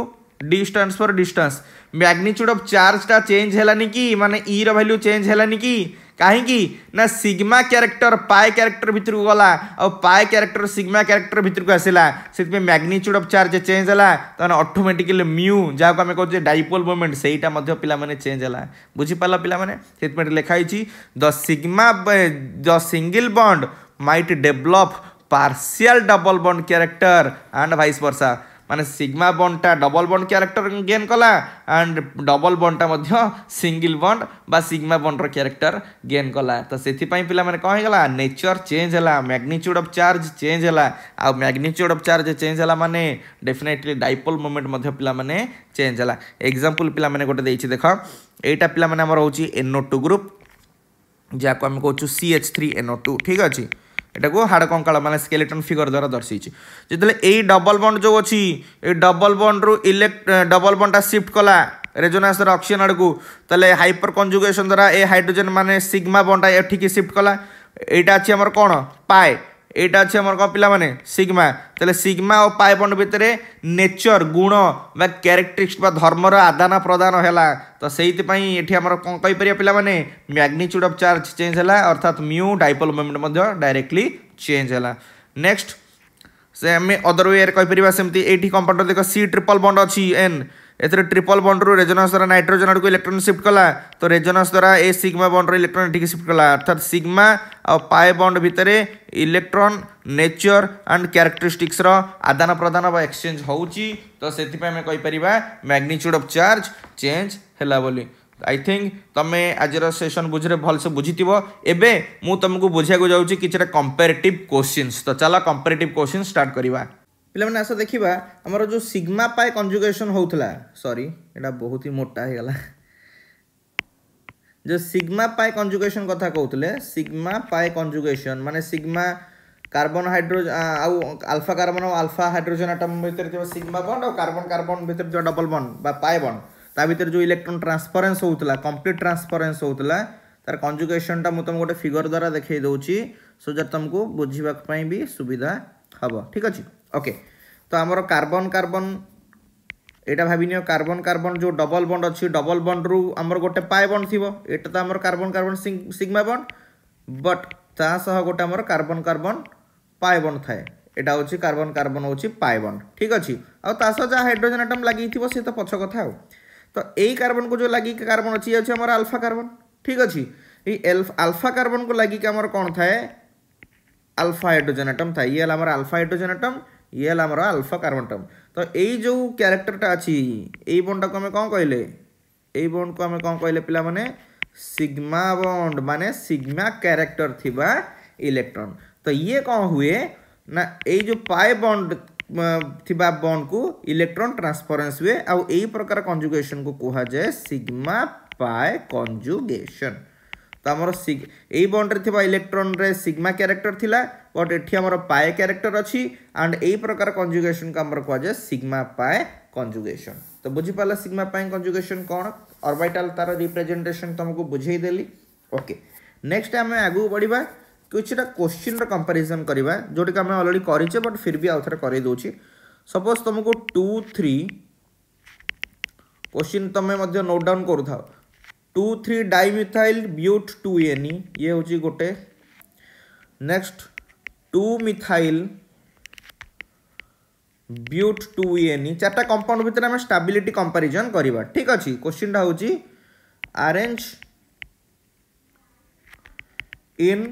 d stands for distance magnitude of टा चेंज है कि मान इ रैल्यू चेंज हलानी कि कहीं ना सिग्मा क्यारेक्टर पाए क्यारेक्टर भितर को गला और पाए क्यारेक्टर सिग्मा क्यारेक्टर भितर को आसला से मैग्निच्यूड अफ चार्ज चेंज है तो मैंने अटोमेटिकली म्यू जहाँ को आम कहे डाइपोल मुमेंट से पाने चेंज है बुझीपाल पाने से लिखाई the sigma the single bond might develop partial double bond character and भाई बर्षा मान sigma bond double bond character gain कला एंड डबल बॉन्ड मध्य सिंगल बंड बा सिग्मा बॉन्ड रो गेन कला तो से पई पिला माने कोन नेचर चेंज है मैग्नीट्यूड अफ चार्ज चेंज है आ मैग्नीट्यूड अफ चार्ज चेंज है माने डेफिनेटली डाइपोल मोमेंट मध्य पिला माने चेंज हेला एग्जांपल देख माने पे देछि देख टू ग्रुप जहाँ को आम कौ C H three NO two ठीक अच्छे ଏଟାକୁ ହାଡ଼ କଙ୍କାଳ ମାନେ ସ୍କେଲେଟନ୍ ଫିଗର ଦ୍ୱାରା ଦର୍ଶାଇଛି ଯେତେବେଳେ ଏଇ ଡବଲ୍ ବଣ୍ଡ ଯେଉଁ ଅଛି ଏଇ ଡବଲ୍ ବଣ୍ଡରୁ ଇଲେକ୍ଟ ଡବଲ୍ ବଣ୍ଡଟା ସିଫ୍ଟ କଲା ରେଜୋନାନ୍ସ ଦ୍ୱାରା ଅକ୍ସିଜେନ୍ ଆଡ଼କୁ ତାହେଲେ ହାଇପର୍ କଞ୍ଜୁଗେସନ୍ ଦ୍ୱାରା ଏ ହାଇଡ୍ରୋଜେନ୍ ମାନେ ସିଗ୍ମା ବଣ୍ଡଟା ଏଠିକି ସିଫ୍ଟ କଲା ଏଇଟା ଅଛି ଆମର କ'ଣ ପାଏ এইটা আছে আমার কম পিলা মানে সিগমা তাহলে সিগমা ও পাই বন্ড ভিতরে নেচর গুণ বা ক্যারেক্টরিক্স বা ধর্মর আদান প্রদান হল তো সেইপাই এটি আমার কম কইপার পিলা মানে ম্যাগনিচ্যুড অফ চার্জ চেঞ্জ হল অর্থাৎ মিউ ডাইপোল মুভমেন্ট মধ্যে ডাইরেক্টলি চেঞ্জ হল নেক্সট से आम अदर वेयर कहीपर सेमती ये कंपाउंडर देख सी ट्रिपल बंड अच्छी एन एथेर ट्रिपल बंड रु रेजोनांस द्वारा नाइट्रोजन आड़ को इलेक्ट्रोन सिफ्ट कला तो रेजोनांस द्वारा ए सिग्मा बंड रु इलेक्ट्रोन ठीक सिफ्ट कला अर्थात सिग्मा आ पाई बंड भितरे इलेक्ट्रोन नेचर एंड कैरेक्टरिस्टिक्स रो आदान प्रदान बा एक्सचेंज होउची तो सेति पे हमें कहि परबा मैग्नीट्यूड ऑफ चार्ज चेंज हला बोली आई थिंक तमे आजर सेशन बुझरे भल से बुझितिबो एबे मु तमको बुझिया को जाउची किछरा कंपैरेटिव क्वेश्चंस तो चला कंपैरेटिव क्वेश्चन स्टार्ट करबा ପିଲାମାନେ ଆସ ଦେଖିବା ଆମର ଯେଉଁ ସିଗ୍ମା ପାଏ କଞ୍ଜୁଗେସନ୍ ହେଉଥିଲା ସରି ଏଇଟା ବହୁତ ହିଁ ମୋଟା ହେଇଗଲା ଯେଉଁ ସିଗ୍ମା ପାଏ କଞ୍ଜୁଗେସନ୍ କଥା କହୁଥିଲେ ସିଗ୍ମା ପାଏ କଞ୍ଜୁଗେସନ୍ ମାନେ ସିଗ୍ମା কার্বন হাইড্রোজ আউ আলফা কার্বন আউ আলফা হাইড্রোজেন আটম ভিতরে যে সিগমা বন্ড আউ কার্বন কার্বন ভিতরে যে ডবল বন্ড বা পাই বন্ড তা ভিতরে যে ইলেকট্রন ট্রান্সফরেন্স হোলা কমপ্লিট ট্রান্সফরেন্স হোলা তার কঞ্জুগেসনটা মু তোমাকে গোটে ফিগর দ্বারা দেখাই দেছি সো দ্যাট তোমাকে বুঝবাই সুবিধা হব ঠিক আছে ওকে তো আমার কার্বন কার্বন এটা ভাবি নিও কার্বন কার্বন যে ডবল বন্ড অছি ডবল বন্ড রু আমার গোটে পাই বন্ড থিব এটা তো আমার carbon carbon sigma bond but তা সহ গোটে আমার কার্বন কার্বন পাই বন্ড থাকে এটা হচ্ছে কার্বন কার্বন হচ্ছে পাই বন্ড ঠিক আছে আর তা সহ যা হাইড্রোজেন আইটম লাগিয়ে সে তো পছ কথা আও তো এই কার্বন কু যে লাগি কার্বন অছি হচ্ছে আমার আলফা কার্বন ঠিক আছে এই আলফা কার্বন কু লাগি আমার কোণ থাকে আলফা হাইড্রোজেন আইটম থাকে ইয়ে আমার আলফা হাইড্রোজেন আইটম ଇଏ ହେଲା ଆମର ଆଲଫା କାର୍ବନ୍ ଟର୍ମ ତ ଏଇ ଯେଉଁ କ୍ୟାରେକ୍ଟରଟା ଅଛି ଏଇ ବଣ୍ଡଟାକୁ ଆମେ କ'ଣ କହିଲେ ଏଇ ବଣ୍ଡକୁ ଆମେ କ'ଣ କହିଲେ ପିଲାମାନେ ସିଗ୍ମା ବଣ୍ଡ ମାନେ ସିଗ୍ମା କ୍ୟାରେକ୍ଟର ଥିବା ଇଲେକ୍ଟ୍ରନ୍ ତ ଇଏ କ'ଣ ହୁଏ ନା ଏଇ ଯେଉଁ ପାଏ ବଣ୍ଡ ଥିବା ବଣ୍ଡକୁ ଇଲେକ୍ଟ୍ରନ୍ ଟ୍ରାନ୍ସଫରେନ୍ସ ହୁଏ ଆଉ ଏଇ ପ୍ରକାର କଞ୍ଜୁଗେସନକୁ କୁହାଯାଏ ସିଗ୍ମା ପାଏ କଞ୍ଜୁଗେସନ୍ ଆମର ଏଇ ବଣ୍ଡରେ ଥିବା ଇଲେକ୍ଟ୍ରନରେ ସିଗ୍ମା କ୍ୟାରେକ୍ଟର ଥିଲା ବଟ୍ ଏଠି ଆମର ପାଏ କ୍ୟାରେକ୍ଟର ଅଛି ଆଣ୍ଡ ଏଇ ପ୍ରକାର କଞ୍ଜୁଗେସନକୁ ଆମର କୁହାଯାଏ ସିଗ୍ମା ପାଏ କଞ୍ଜୁଗେସନ୍ ତ ବୁଝିପାରିଲା ସିଗ୍ମା ପାଏ କଞ୍ଜୁଗେସନ୍ କ'ଣ ଅର୍ବାଇଟାଲ ତାର ରିପ୍ରେଜେଣ୍ଟେସନ୍ ତୁମକୁ ବୁଝେଇଦେଲି ଓକେ ନେକ୍ସଟ ଆମେ ଆଗକୁ ବଢ଼ିବା କିଛିଟା କୋଶ୍ଚିନ୍ର କମ୍ପାରିଜନ୍ କରିବା ଯେଉଁଟାକି ଆମେ ଅଲରେଡ଼ି କରିଛେ ବଟ୍ ଫିର୍ ବି ଆଉ ଥରେ କରାଇ ଦେଉଛି ସପୋଜ୍ ତୁମକୁ ଟୁ ଥ୍ରୀ କୋଶ୍ଚିନ୍ ତୁମେ ମଧ୍ୟ note down କରୁଥାଅ two three dimethyl but two ene ये हूँ गोटे next two methyl but two ene चार्टा compound भितर आम स्टाबिलिटी कंपारिजन करवा ठीक अच्छे क्वेश्चन टा हूँ arrange in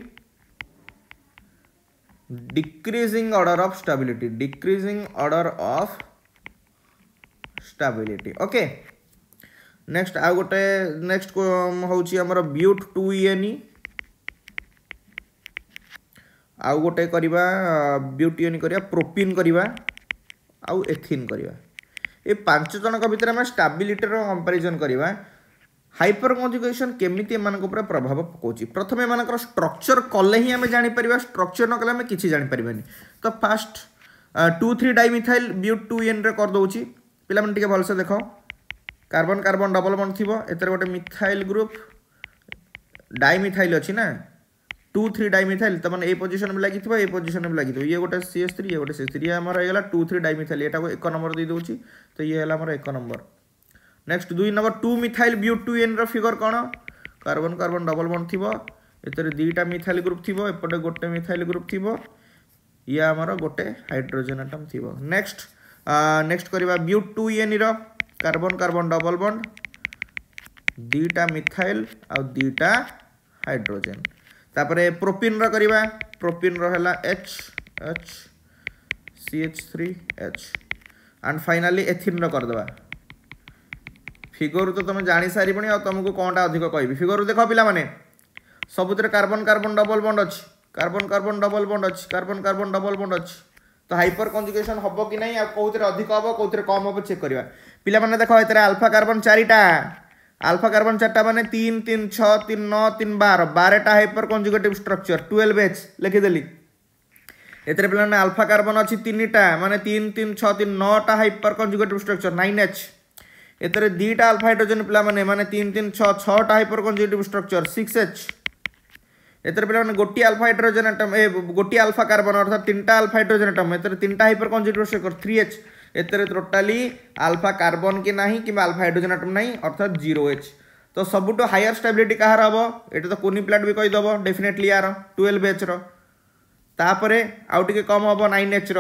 decreasing order of stability decreasing order of stability okay next आउ गोटे नेक्स्ट हूँ आमर ब्यूट टू एन इ आउ गोटे करवा ब्यूट इन करवा प्रोपिन करवा आउ एथिन करवा ए पांच जनक भितर आम स्टाबिलिटर कंपेरिजन करवा हाइपर कंजुगेसन केमी एम प्रभाव पकाଉଛି प्रथम एम स्ट्रक्चर कले ही आम जापर स्ट्रक्चर नक कले आम किसी जापर तो first two three dimethyl but two ene रे करदे पे भलसे देख কার্বন কার্বন ডবল বন্ড থিব এতে গোটে মিথাইল গ্রুপ ডাইমিথাইল অছি না টু থ্রি ডাইমিথাইল তার মানে এই পজিশন বি লাগি এই পজিশন বি লাগি ইয়ে গোটে সিএস থ্রি ইয়ে গোটে সিএস থ্রি আমার হয়ে টু থ্রি ডাইমিথাইল এটা এক নম্বর দিয়ে দেছি তো ইয়ে হল আমার এক নম্বর নেক্সট দুই নম্বর টু মিথাইল বিউ টু এন্র ফিগর কোণ কার্বন কার্বন ডবল বন্ড থিব এতে দুইটা মিথাইল গ্রুপ থিব এপটে গোটে মিথাইল গ্রুপ থিব ইয়ে আমার গোটে হাইড্রোজেন আটম থিব নেক্সট নেক্সট করা বিউ টু এন্র কার্বন কার্বন ডবল বন্ড দুইটা মিথাইল আউ দুইটা হাইড্রোজেন তাপরে প্রোপিনর করা প্রোপিনর হল H H C H three H and finally ethene करदे फिगर तो तुम जाणी सारे आ तुमको कौनटा अधिक कह फिगर देख पाने सबुत कार्बन कार्बन डबल बंड अच्छी कार्बन कार्बन डबल बंड अच्छी कार्बन कार्बन डबल बंड अच्छी তো হাইপর কঞ্জুগেসন হব কি না কোথায় অধিক হব কোথায় কম হব চেক করা পিলামানে দেখ এতে আলফা কার্বন চারিটা আলফা কার্বন চারটা মানে তিন তিন ছ তিন ন তিন বার বারোটা hyper conjugative structure twelve H লিখিদেলি এতে পিলামানে আলফা কার্বন অছি তিনটা মানে তিন তিন ছ তিন নটা hyper conjugative structure nine H এতে দুইটা আলফা হাইড্রোজেন পিলামানে মানে তিন তিন ছ ছটা hyper conjugative structure six H ଏଥିରେ ପିଲାମାନେ ଗୋଟିଏ ଆଲଫା ହାଇଡ୍ରୋଜେନ୍ ଆଟମ୍ ଏ ଗୋଟିଏ ଆଲଫା କାର୍ବନ୍ ଅର୍ଥାତ୍ ତିନିଟା ଆଲଫା ହାଇଡ୍ରୋଜେନ୍ ଆଟମ୍ ଏଥିରେ ତିନିଟା hyper conjugate structure three H ଏଥିରେ ଟୋଟାଲି ଆଲଫା କାର୍ବନ୍ କି ନାହିଁ କିମ୍ବା ଆଲଫା ହାଇଡ୍ରୋଜେନ୍ ଆଟମ୍ ନାହିଁ ଅର୍ଥାତ୍ ଜିରୋ ଏଚ୍ ତ ସବୁଠୁ ହାଇୟର୍ ଷ୍ଟାବିଲିଟି କାହାର ହେବ ଏଇଟା ତ କୁନି ପ୍ଲାଟ୍ ବି କହିଦେବ ଡେଫିନେଟଲି ୟାର ଟୁଏଲ୍ଭ ଏଚ୍ର ତାପରେ ଆଉ ଟିକେ କମ୍ ହେବ ନାଇନ୍ ଏଚ୍ର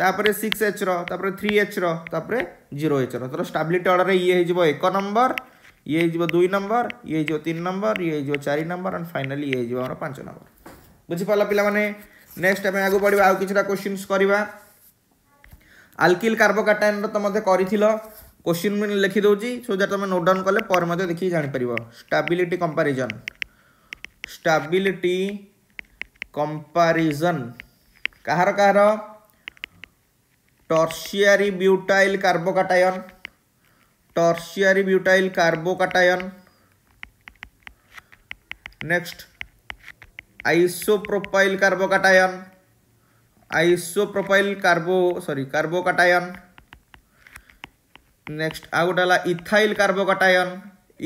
ତାପରେ ସିକ୍ସ ଏଚ୍ର ତାପରେ ଥ୍ରୀ ଏଚ୍ର ତାପରେ ଜିରୋ ଏଚ୍ର ତୋର ଷ୍ଟାବିଲିଟି ଅର୍ଡ଼ରରେ ଇଏ ହେଇଯିବ ଏକ ନମ୍ବର ये जो दुई नंबर ये जो तीन नंबर ये जो चार नंबर एंड फाइनाली ये जो पांच नंबर बुझीपाल पाने नेक्स्ट आम आगे बढ़िया आज किसी क्वेश्चन करवा आल्किल कार्बोकाटाइन तुम कर क्वेश्चन लिखिदे सो दैट तुम नोट डाउन कले पर देखिए जापर स्टाबिलिटी कंपारिजन स्टाबिलिटी कंपारीजन कहार कहार tertiary butyl carbocation tertiary butyl carbocation next isopropyl carbocation isopropyl carbo sorry carbocation next आ गोटे इथाइल कार्बोकाटायन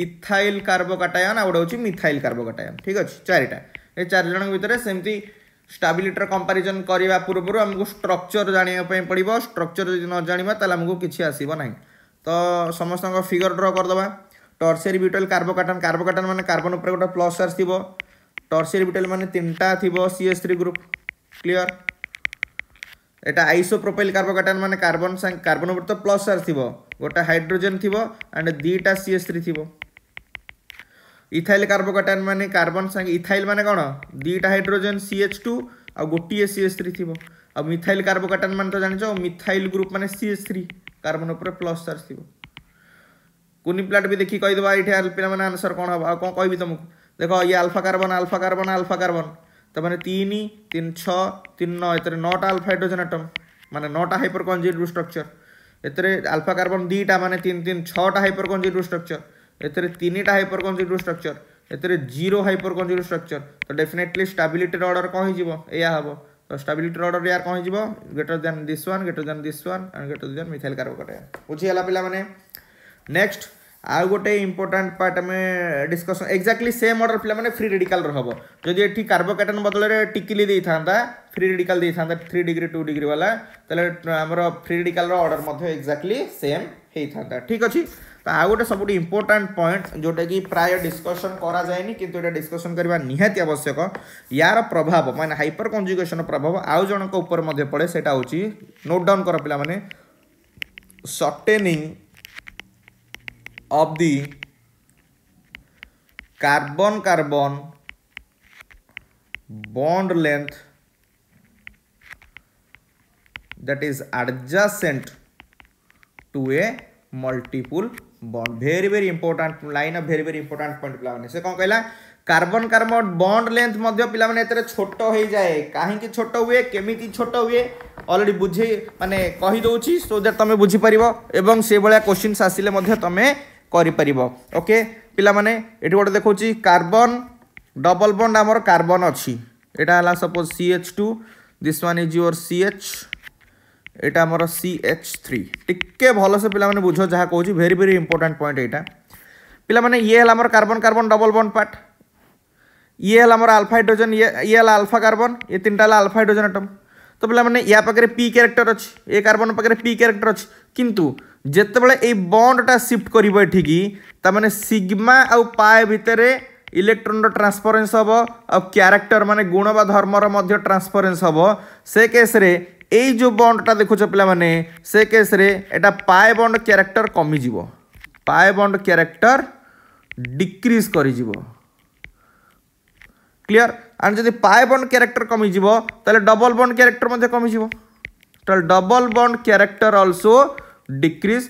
इथाइल कार्बोकाटायन आ गोटे हूँ मिथाइल कार्बोकाटायन ठीक अच्छे चारिटा ये चार जन भितर सेमती स्टाबिलिटर कंपारिजन करने पूर्व आमको स्ट्रक्चर जाना पड़ो स्ट्रक्चर जब न जाना आमको किसी आसब नहीं ତ ସମସ୍ତଙ୍କ ଫିଗର ଡ୍ର କରିଦେବା ଟର୍ସେରୀ ବ୍ୟୁଟାଇଲ୍ କାର୍ବୋକାଟାନ୍ କାର୍ବୋକାଟାନ୍ ମାନେ କାର୍ବନ୍ ଉପରେ ଗୋଟେ ପ୍ଲସ୍ ଚାର୍ଜ ଥିବ ଟର୍ସେରୀ ବ୍ୟୁଟାଇଲ୍ ମାନେ ତିନିଟା ଥିବ C S three group clear এটা আইসোপ্রোপাইল কার্বোকাটান মানে কার্বন কার্বন উপরে তো প্লস আর থিব গোটা হাইড্রোজেন থিব আন্ড দুইটা সিএস থ্রি থিব ইথাইল কার্বোকাটান মানে কার্বন সাংগে ইথাইল মানে কোণ দুইটা হাইড্রোজেন সিএচ টু আর গোটিয়ে সিএস থ্রি থিব আর মিথাইল কার্বোকাটান মানে তো জানিছ মিথাইল গ্রুপ মানে সিএস থ্রি କାର୍ବନ୍ ଉପରେ ପ୍ଲସ୍ ଚାର୍ଜ ଥିବ କୁନି ପ୍ଲାଟ୍ ବି ଦେଖି କହିଦେବା ଏଇଠି ପିଲାମାନେ ଆନ୍ସର୍ କ'ଣ ହେବ ଆଉ କ'ଣ କହିବି ତୁମକୁ ଦେଖ ଇଏ alpha carbon alpha carbon alpha carbon ତା'ମାନେ ତିନି ତିନି ଛଅ ତିନି ନଅ ଏଥିରେ ନଅଟା ଆଲଫା ହାଇଡ୍ରୋଜେନ୍ ଆଟମ୍ ମାନେ ନଅଟା ହାଇପର୍ କଞ୍ଜିଡ୍ୟୁ ଷ୍ଟ୍ରକ୍ଚର୍ ଏଥିରେ ଆଲଫା କାର୍ବନ୍ ଦୁଇଟା ମାନେ ତିନି ତିନି ଛଅଟା ହାଇପର୍ କଞ୍ଜିଡ୍ୟୁ ଷ୍ଟ୍ରକ୍ଚର୍ ଏଥିରେ ତିନିଟା ହାଇପର୍ କଞ୍ଜିଡ୍ୟୁ ଷ୍ଟ୍ରକ୍ଚର୍ ଏଥିରେ ଜିରୋ ହାଇପର୍ କଞ୍ଜିଡ୍ୟୁ ଷ୍ଟ୍ରକ୍ଚର୍ ତ ଡେଫିନେଟଲି ଷ୍ଟାବିଲିଟିର ଅର୍ଡ଼ର କ'ଣ ହେଇଯିବ ଏଇଆ ହେବ ତ ଷ୍ଟାବିଲିଟି ରଡ଼ର ଏୟାର କ'ଣ ହେଇଯିବ greater than this one greater than this one and greater than methyl carbocation ବୁଝିଗଲା ପିଲାମାନେ ନେକ୍ସଟ ଆଉ ଗୋଟେ ଇମ୍ପୋର୍ଟାଣ୍ଟ ପାର୍ଟ ଆମେ ଡିସ୍କସନ୍ ଏକ୍ଜାକ୍ଟଲି ସେମ୍ ଅର୍ଡ଼ର ପିଲାମାନେ ଫ୍ରି ରେଡିକାଲର ହେବ ଯଦି ଏଠି କାର୍ବୋକାଟାନ୍ ବଦଳରେ ଟିକିଲି ଦେଇଥାନ୍ତା ଫ୍ରି ରେଡିକାଲ ଦେଇଥାନ୍ତା ଥ୍ରୀ ଡିଗ୍ରୀ ଟୁ ଡିଗ୍ରୀ ବାଲା ତାହେଲେ ଆମର ଫ୍ରି ରେଡିକାଲର ଅର୍ଡ଼ର ମଧ୍ୟ ଏକ୍ଜାକ୍ଟଲି ସେମ୍ ହେଇଥାନ୍ତା ଠିକ୍ ଅଛି तो आ गोटे सब इम्पोर्टाट पॉइंट जोटा कि प्राय डिस्कसन कराए कि डिस्कसन करवा निवश्यक आवश्यक यार प्रभाव मैंने हाइपर कंजुगेसन प्रभाव आउ जन पड़े से नोट डाउन कर पे shortening of the carbon carbon bond length that is adjacent to a multiple very very important line of very very important point पे से कौन कहला कार्बन कार्बन बंड लेंथ पे ये छोट हो जाए कहीं छोट हुए केमी छोट हुए अलरेडी बुझे मानने कहीदे सो दैट तुम बुझीपर और से भाया क्वेश्चन आसिले तुम्हें कर ओके पाने ये गोटे देखा कार्बन डबल बंड आमर कार्बन अच्छी यहाँ है suppose C H two this one is your C H এটা আমার ସି ଏଚ୍ ଥ୍ରୀ ଟିକେ ଭଲସେ ପିଲାମାନେ ବୁଝ ଯାହା କହୁଛି ଭେରି ଭେରି ଇମ୍ପୋର୍ଟାଣ୍ଟ ପଏଣ୍ଟ ଏଇଟା ପିଲାମାନେ ଇଏ ହେଲା ଆମର carbon carbon double bond part ଇଏ ହେଲା ଆମର ଆଲଫା ହାଇଡ୍ରୋଜେନ୍ ଇଏ ଇଏ ହେଲା ଆଲଫା କାର୍ବନ ଏ ତିନିଟା ହେଲା ଆଲଫା ହାଇଡ୍ରୋଜେନ୍ ଆଟମ୍ ତ ପିଲାମାନେ ୟା ପାଖରେ ପି କ୍ୟାରେକ୍ଟର ଅଛି ଏ କାର୍ବନ ପାଖରେ ପି କ୍ୟାରେକ୍ଟର ଅଛି କିନ୍ତୁ ଯେତେବେଳେ ଏଇ ବଣ୍ଡଟା ସିଫ୍ଟ କରିବ ଏଠିକି ତାମାନେ ସିଗ୍ମା ଆଉ ପାଏ ଭିତରେ ଇଲେକ୍ଟ୍ରୋନ୍ର ଟ୍ରାନ୍ସଫରେନ୍ସ ହେବ ଆଉ କ୍ୟାରେକ୍ଟର ମାନେ ଗୁଣ ବା ଧର୍ମର ମଧ୍ୟ ଟ୍ରାନ୍ସଫରେନ୍ସ ହେବ ସେ କେସ୍ରେ এই ଯେଉଁ ବଣ୍ଡଟା ଦେଖୁଛ ପିଲାମାନେ ସେ କେସ୍ରେ ଏଇଟା ପାଏ ବଣ୍ଡ କ୍ୟାରେକ୍ଟର କମିଯିବ ପାଏ ବଣ୍ଡ କ୍ୟାରେକ୍ଟର ଡିକ୍ରିଜ୍ କରିଯିବ କ୍ଲିଅର ଆଣ୍ଡ ଯଦି ପାଏ ବଣ୍ଡ କ୍ୟାରେକ୍ଟର କମିଯିବ ତାହେଲେ ଡବଲ ବଣ୍ଡ କ୍ୟାରେକ୍ଟର ମଧ୍ୟ କମିଯିବ ତାହେଲେ double bond character also decrease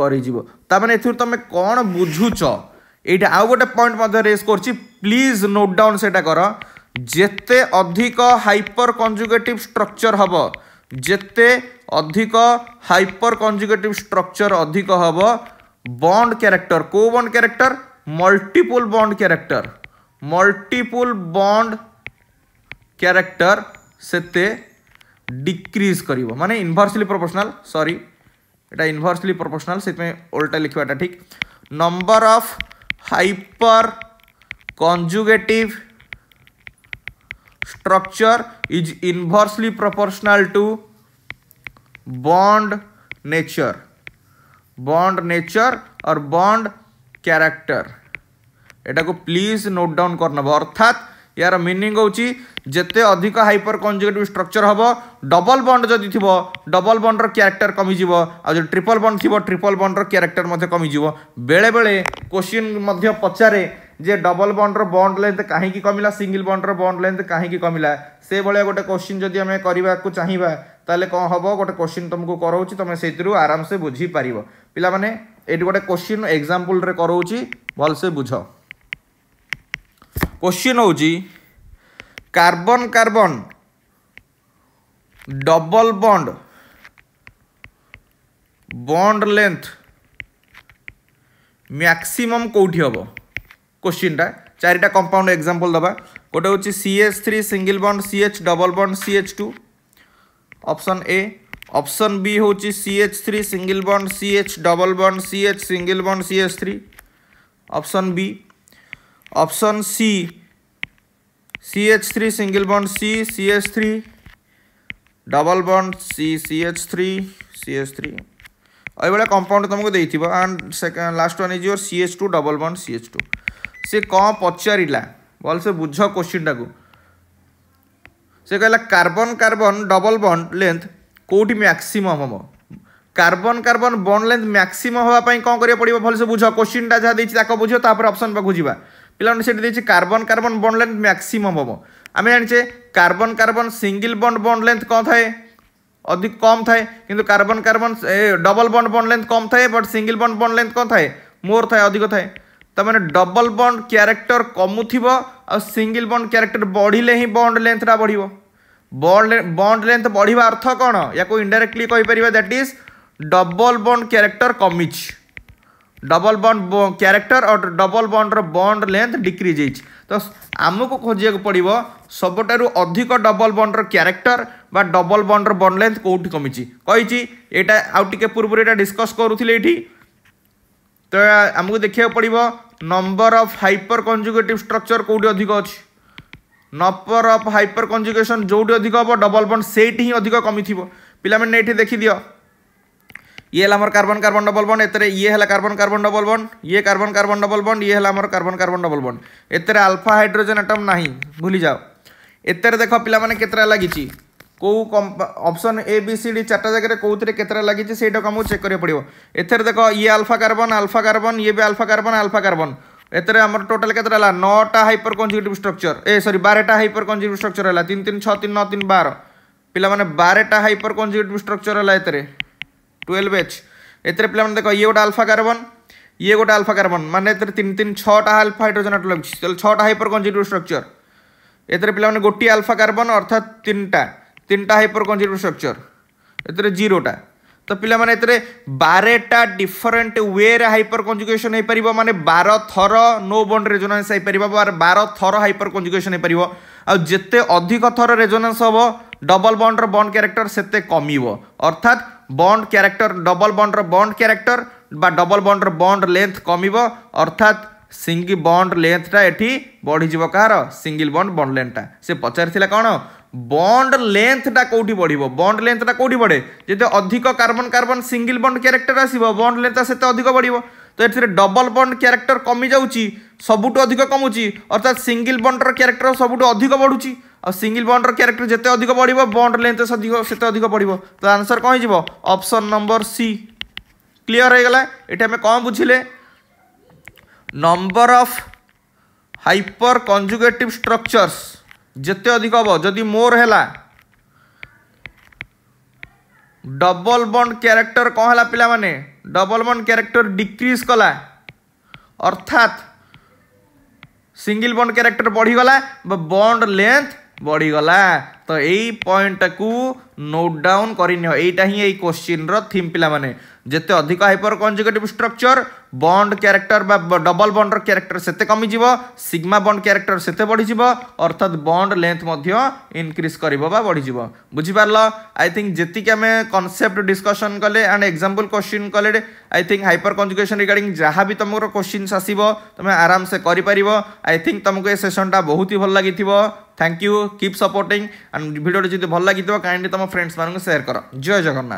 କରିଯିବ ତାମାନେ ଏଥିରୁ ତୁମେ କ'ଣ ବୁଝୁଛ ଏଇଟା ଆଉ ଗୋଟେ ପଏଣ୍ଟ ମଧ୍ୟ ରେସ୍ କରୁଛି ପ୍ଲିଜ୍ ନୋଟ୍ ଡାଉନ୍ ସେଇଟା କର ଯେତେ ଅଧିକ ହାଇପର୍ କଞ୍ଜୁଗେଟିଭ୍ ଷ୍ଟ୍ରକ୍ଚର୍ ହେବ ଯେତେ ଅଧିକ ହାଇପର୍ କଞ୍ଜୁଗେଟିଭ୍ ଷ୍ଟ୍ରକ୍ଚର୍ ଅଧିକ ହେବ ବଣ୍ଡ କ୍ୟାରେକ୍ଟର କେଉଁ bond character multiple bond character multiple bond character ସେତେ ଡିକ୍ରିଜ୍ କରିବ ମାନେ ଇନଭର୍ସଲି ପ୍ରପୋର୍ସନାଲ୍ ସରି ଏଇଟା ଇନଭର୍ସଲି ପ୍ରପୋର୍ସନାଲ୍ ସେଥିପାଇଁ ଓଲଟା ଲେଖିବାଟା ଠିକ୍ number of hyperconjugative structure is inversely proportional to bond nature bond nature or bond character এটা কো প্লিজ নোট ডাউন করে নেব অর্থাৎ ইয়ার মিনিং হচ্ছে যেতে অধিক হাইপর কনজুগেটিভ স্ট্রকচর হব ডবল বন্ড যদি থিব ডবল বন্ডর ক্যারেক্টর কমিযিব আর যদি ট্রিপল বন্ড থিব ট্রিপল বন্ডর ক্যারেক্টর মধ্যে কমিযিব বেড়ে বেড়ে কোশ্চিন মধ্যে পচারে ଯେ ଡବଲ ବଣ୍ଡର ବଣ୍ଡ ଲେନ୍ଥ କାହିଁକି କମିଲା ସିଙ୍ଗିଲ୍ ବଣ୍ଡର ବଣ୍ଡ ଲେନ୍ଥ କାହିଁକି କମିଲା ସେଭଳିଆ ଗୋଟେ କୋଶ୍ଚିନ୍ ଯଦି ଆମେ କରିବାକୁ ଚାହିଁବା ତାହେଲେ କ'ଣ ହେବ ଗୋଟେ କୋଶ୍ଚିନ୍ ତୁମକୁ କରାଉଛି ତୁମେ ସେଇଥିରୁ ଆରାମସେ ବୁଝିପାରିବ ପିଲାମାନେ ଏଇଠି ଗୋଟେ କୋଶ୍ଚିନ୍ ଏକ୍ଜାମ୍ପଲ୍ରେ କରାଉଛି ଭଲସେ ବୁଝ କୋଶ୍ଚିନ୍ ହେଉଛି carbon carbon double bond bond length maximum କେଉଁଠି ହେବ क्वेश्चन टा चार कंपाउंड एक्जामपल दबा गोटे हूँ C H three single bond C H double bond C H two option A option B हूँ C H three single bond C H double bond C H single bond C H three option B option C C H three single bond C C H three double bond C C H three C H three यही भाया compound तुमको दे the last one is your C H two double bond C H two ସେ କ'ଣ ପଚାରିଲା ଭଲସେ ବୁଝ କୋଶ୍ଚିନ୍ଟାକୁ ସେ କହିଲା carbon carbon double bond length କେଉଁଠି ମ୍ୟାକ୍ସିମମ୍ ହେବ carbon carbon bond length maximum হওয়া পাই কম করিয়া পড়িব ভালসে বুঝ কোশ্চিনটা যা দিয়েছি তাকে বুঝো তারপরে অপশন পাখু যা পিলাটি সেটি দিয়েছি carbon carbon bond length maximum হব আমি জানিছে carbon carbon single bond bond length কম থাকে অধিক কম থাকে কিন্তু carbon carbon double bond bond length কম থাকে but single bond bond length কম থাকে মোর থাকে অধিক থাকে তার মানে ডবল বন্ড ক্যারেক্টর কমুথিব আর সিঙ্গল বন্ড ক্যারেক্টর বড়িলে হি বন্ড লেন্থটা বড়িব বন্ড বন্ড লেন্থ বড়িবা অর্থ কোণ ইয়াকু indirectly কইপারিবা that is double bond character কমিছি double bond character আর ডবল বন্ডর বন্ড লেন্থ ডিক্রিজ হয়েছে তো ଆମକୁ ଖୋଜିବାକୁ ପଡ଼ିବ ସବୁଠାରୁ ଅଧିକ ଡବଲ୍ ବଣ୍ଡର କ୍ୟାରେକ୍ଟର ବା ଡବଲ୍ ବଣ୍ଡର ବଣ୍ଡ ଲେନ୍ଥ କେଉଁଠି କମିଛି କହିଛି ଏଇଟା ଆଉ ଟିକେ ପୂର୍ବରୁ ଏଇଟା ଡିସ୍କସ୍ କରୁଥିଲେ ଏଇଠି ତ ଆମକୁ ଦେଖିବାକୁ ପଡ଼ିବ number of hyper conjugative structure କେଉଁଠି ଅଧିକ ଅଛି ନମ୍ବର ଅଫ୍ ହାଇପର କଞ୍ଜୁଗେସନ୍ ଯେଉଁଠି ଅଧିକ ହେବ ଡବଲ୍ ବଣ୍ଡ ସେଇଠି ହିଁ ଅଧିକ କମିଥିବ ପିଲାମାନେ ଏଇଠି ଦେଖିଦିଅ ଇଏ ହେଲା ଆମର କାର୍ବନ କାର୍ବନ ଡବଲ ବଣ୍ଡ ଏଥିରେ ଇଏ ହେଲା କାର୍ବନ କାର୍ବନ ଡବଲ ବଣ୍ଡ ଇଏ କାର୍ବନ କାର୍ବନ ଡବଲ ବଣ୍ଡ ଇଏ ହେଲା ଆମର କାର୍ବନ କାର୍ବନ ଡବଲ ବଣ୍ଡ ଏଥିରେ ଆଲଫା ହାଇଡ୍ରୋଜେନ୍ ଆଟମ୍ ନାହିଁ ଭୁଲିଯାଅ ଏଥିରେ ଦେଖ ପିଲାମାନେ କେତେଟା ଲାଗିଛି কেউ option A B C D চারটা জায়গায় কেউথে কেতটা লাগিছে সেইটাকে আমাকে চেক করা পড়ব এর দেখ ইয়ে আলফা কার্বন আলফা কার্বন ইয়ে B alpha carbon alpha carbon এতে আমার টোটাল কেতটা হল নটা হাইপর কনজিউটিভ স্ট্রকচর এ সরি বারোটা হাইপর কনজিউটিভ স্ট্রকচর হল তিন তিন ছ তিন ন তিন বার পিলা মানে বারোটা হাইপর কনজিউটিভ স্ট্রকচর হল এতে টুয়েলভ এচ এতে পিলা মানে দেখ ইয়ে গোটা আলফা কার্বন ইয়ে গোটা আলফা কার্বন মানে এতে তিন তিন ছটা আলফা হাইড্রোজেন আটম লাগছে তাহলে ছটা হাইপর কনজিউটিভ স্ট্রকচর এতে পিলা মানে গোটি আলফা কার্বন অর্থাৎ তিনটা তিনটা হাইপর কনজুগেট স্ট্রকচর এতে জিরোটা ତ ପିଲାମାନେ ଏଥିରେ ବାରଟା ଡିଫରେଣ୍ଟ ୱେରେ ହାଇପର କଞ୍ଜୁଗେସନ୍ ହେଇପାରିବ ମାନେ ବାର ଥର ନୋ ବଣ୍ଡ ରେଜୋନାନ୍ସ ହେଇପାରିବ ବାର ଥର ହାଇପର କଞ୍ଜୁଗେସନ୍ ହେଇପାରିବ ଆଉ ଯେତେ ଅଧିକ ଥର ରେଜୋନାନ୍ସ ହେବ ଡବଲ ବଣ୍ଡର ବଣ୍ଡ କ୍ୟାରେକ୍ଟର ସେତେ କମିବ ଅର୍ଥାତ୍ ବଣ୍ଡ କ୍ୟାରେକ୍ଟର ଡବଲ ବଣ୍ଡର ବଣ୍ଡ କ୍ୟାରେକ୍ଟର ବା ଡବଲ ବଣ୍ଡର ବଣ୍ଡ ଲେନ୍ଥ କମିବ ଅର୍ଥାତ୍ ସିଙ୍ଗି ବଣ୍ଡ ଲେନ୍ଥଟା ଏଠି ବଢ଼ିଯିବ କାହାର ସିଙ୍ଗିଲ୍ ବଣ୍ଡ ବଣ୍ଡ ଲେନ୍ଥଟା ସେ ପଚାରିଥିଲା କ'ଣ বন্ড লেন্থটা কোটি বড় বন্ড লেন্থটা কোটি বড়ে যেতে অধিক carbon carbon single bond character আসব বন্ড লেন্থ সেতে অধিক বড় তো এর ডবল বন্ড ক্যারেক্টর কমি যাচ্ছি সবুঠু অধিক কমুচি অর্থাৎ সিঙ্গল বন্ডর ক্যারেক্টর সবুঠু অধিক বড়ুচি আর সিঙ্গল বন্ডর ক্যারেক্টর যেতে অধিক বড় বন্ড লেন্থ সেতে অধিক বড় তো আনসর কম হয়ে অপশন নম্বর সি ক্লিয়ার হয়ে গলা এটি আমি কম বুঝলে number of hyper conjugative structures ଯେତେ ଅଧିକ ହେବ ଯଦି ମୋର ହେଲା ଡବଲ ବଣ୍ଡ କ୍ୟାରେକ୍ଟର କ'ଣ ହେଲା ପିଲାମାନେ ଡବଲ ବଣ୍ଡ କ୍ୟାରେକ୍ଟର ଡିକ୍ରିଜ୍ କଲା ଅର୍ଥାତ୍ ସିଙ୍ଗିଲ ବଣ୍ଡ କ୍ୟାରେକ୍ଟର ବଢ଼ିଗଲା ବା ବଣ୍ଡ ଲେନ୍ଥ ବଢ଼ିଗଲା ତ ଏଇ ପଏଣ୍ଟଟାକୁ ନୋଟ୍ ଡାଉନ୍ କରିନିଅ ଏଇଟା ହିଁ ଏଇ କୋଶ୍ଚିନ୍ର ଥିମ୍ ପିଲାମାନେ जिते अधिक hyperconjugative structure bond character double Bandu character से कमिजी सिग्मा बंड क्यारेक्टर से बढ़ीज अर्थात बंड लेंथ इनक्रिज कर बढ़िजी बुझिपार आई थिंक जीक आम कनसेप्ट डिस्कसन कले एंड एक्जामपल क्वेश्चन कले I think hyper conjugation regarding जहाँ भी तुमको क्वेश्चन आसव तुम आराम से कर आई थिंक तुमको ये सेसनटा बहुत ही भल लगी thank you keep supporting and video जब भल लगे कैंडली तुम फ्रेंड्स मानक सेयर कर जय जगन्नाथ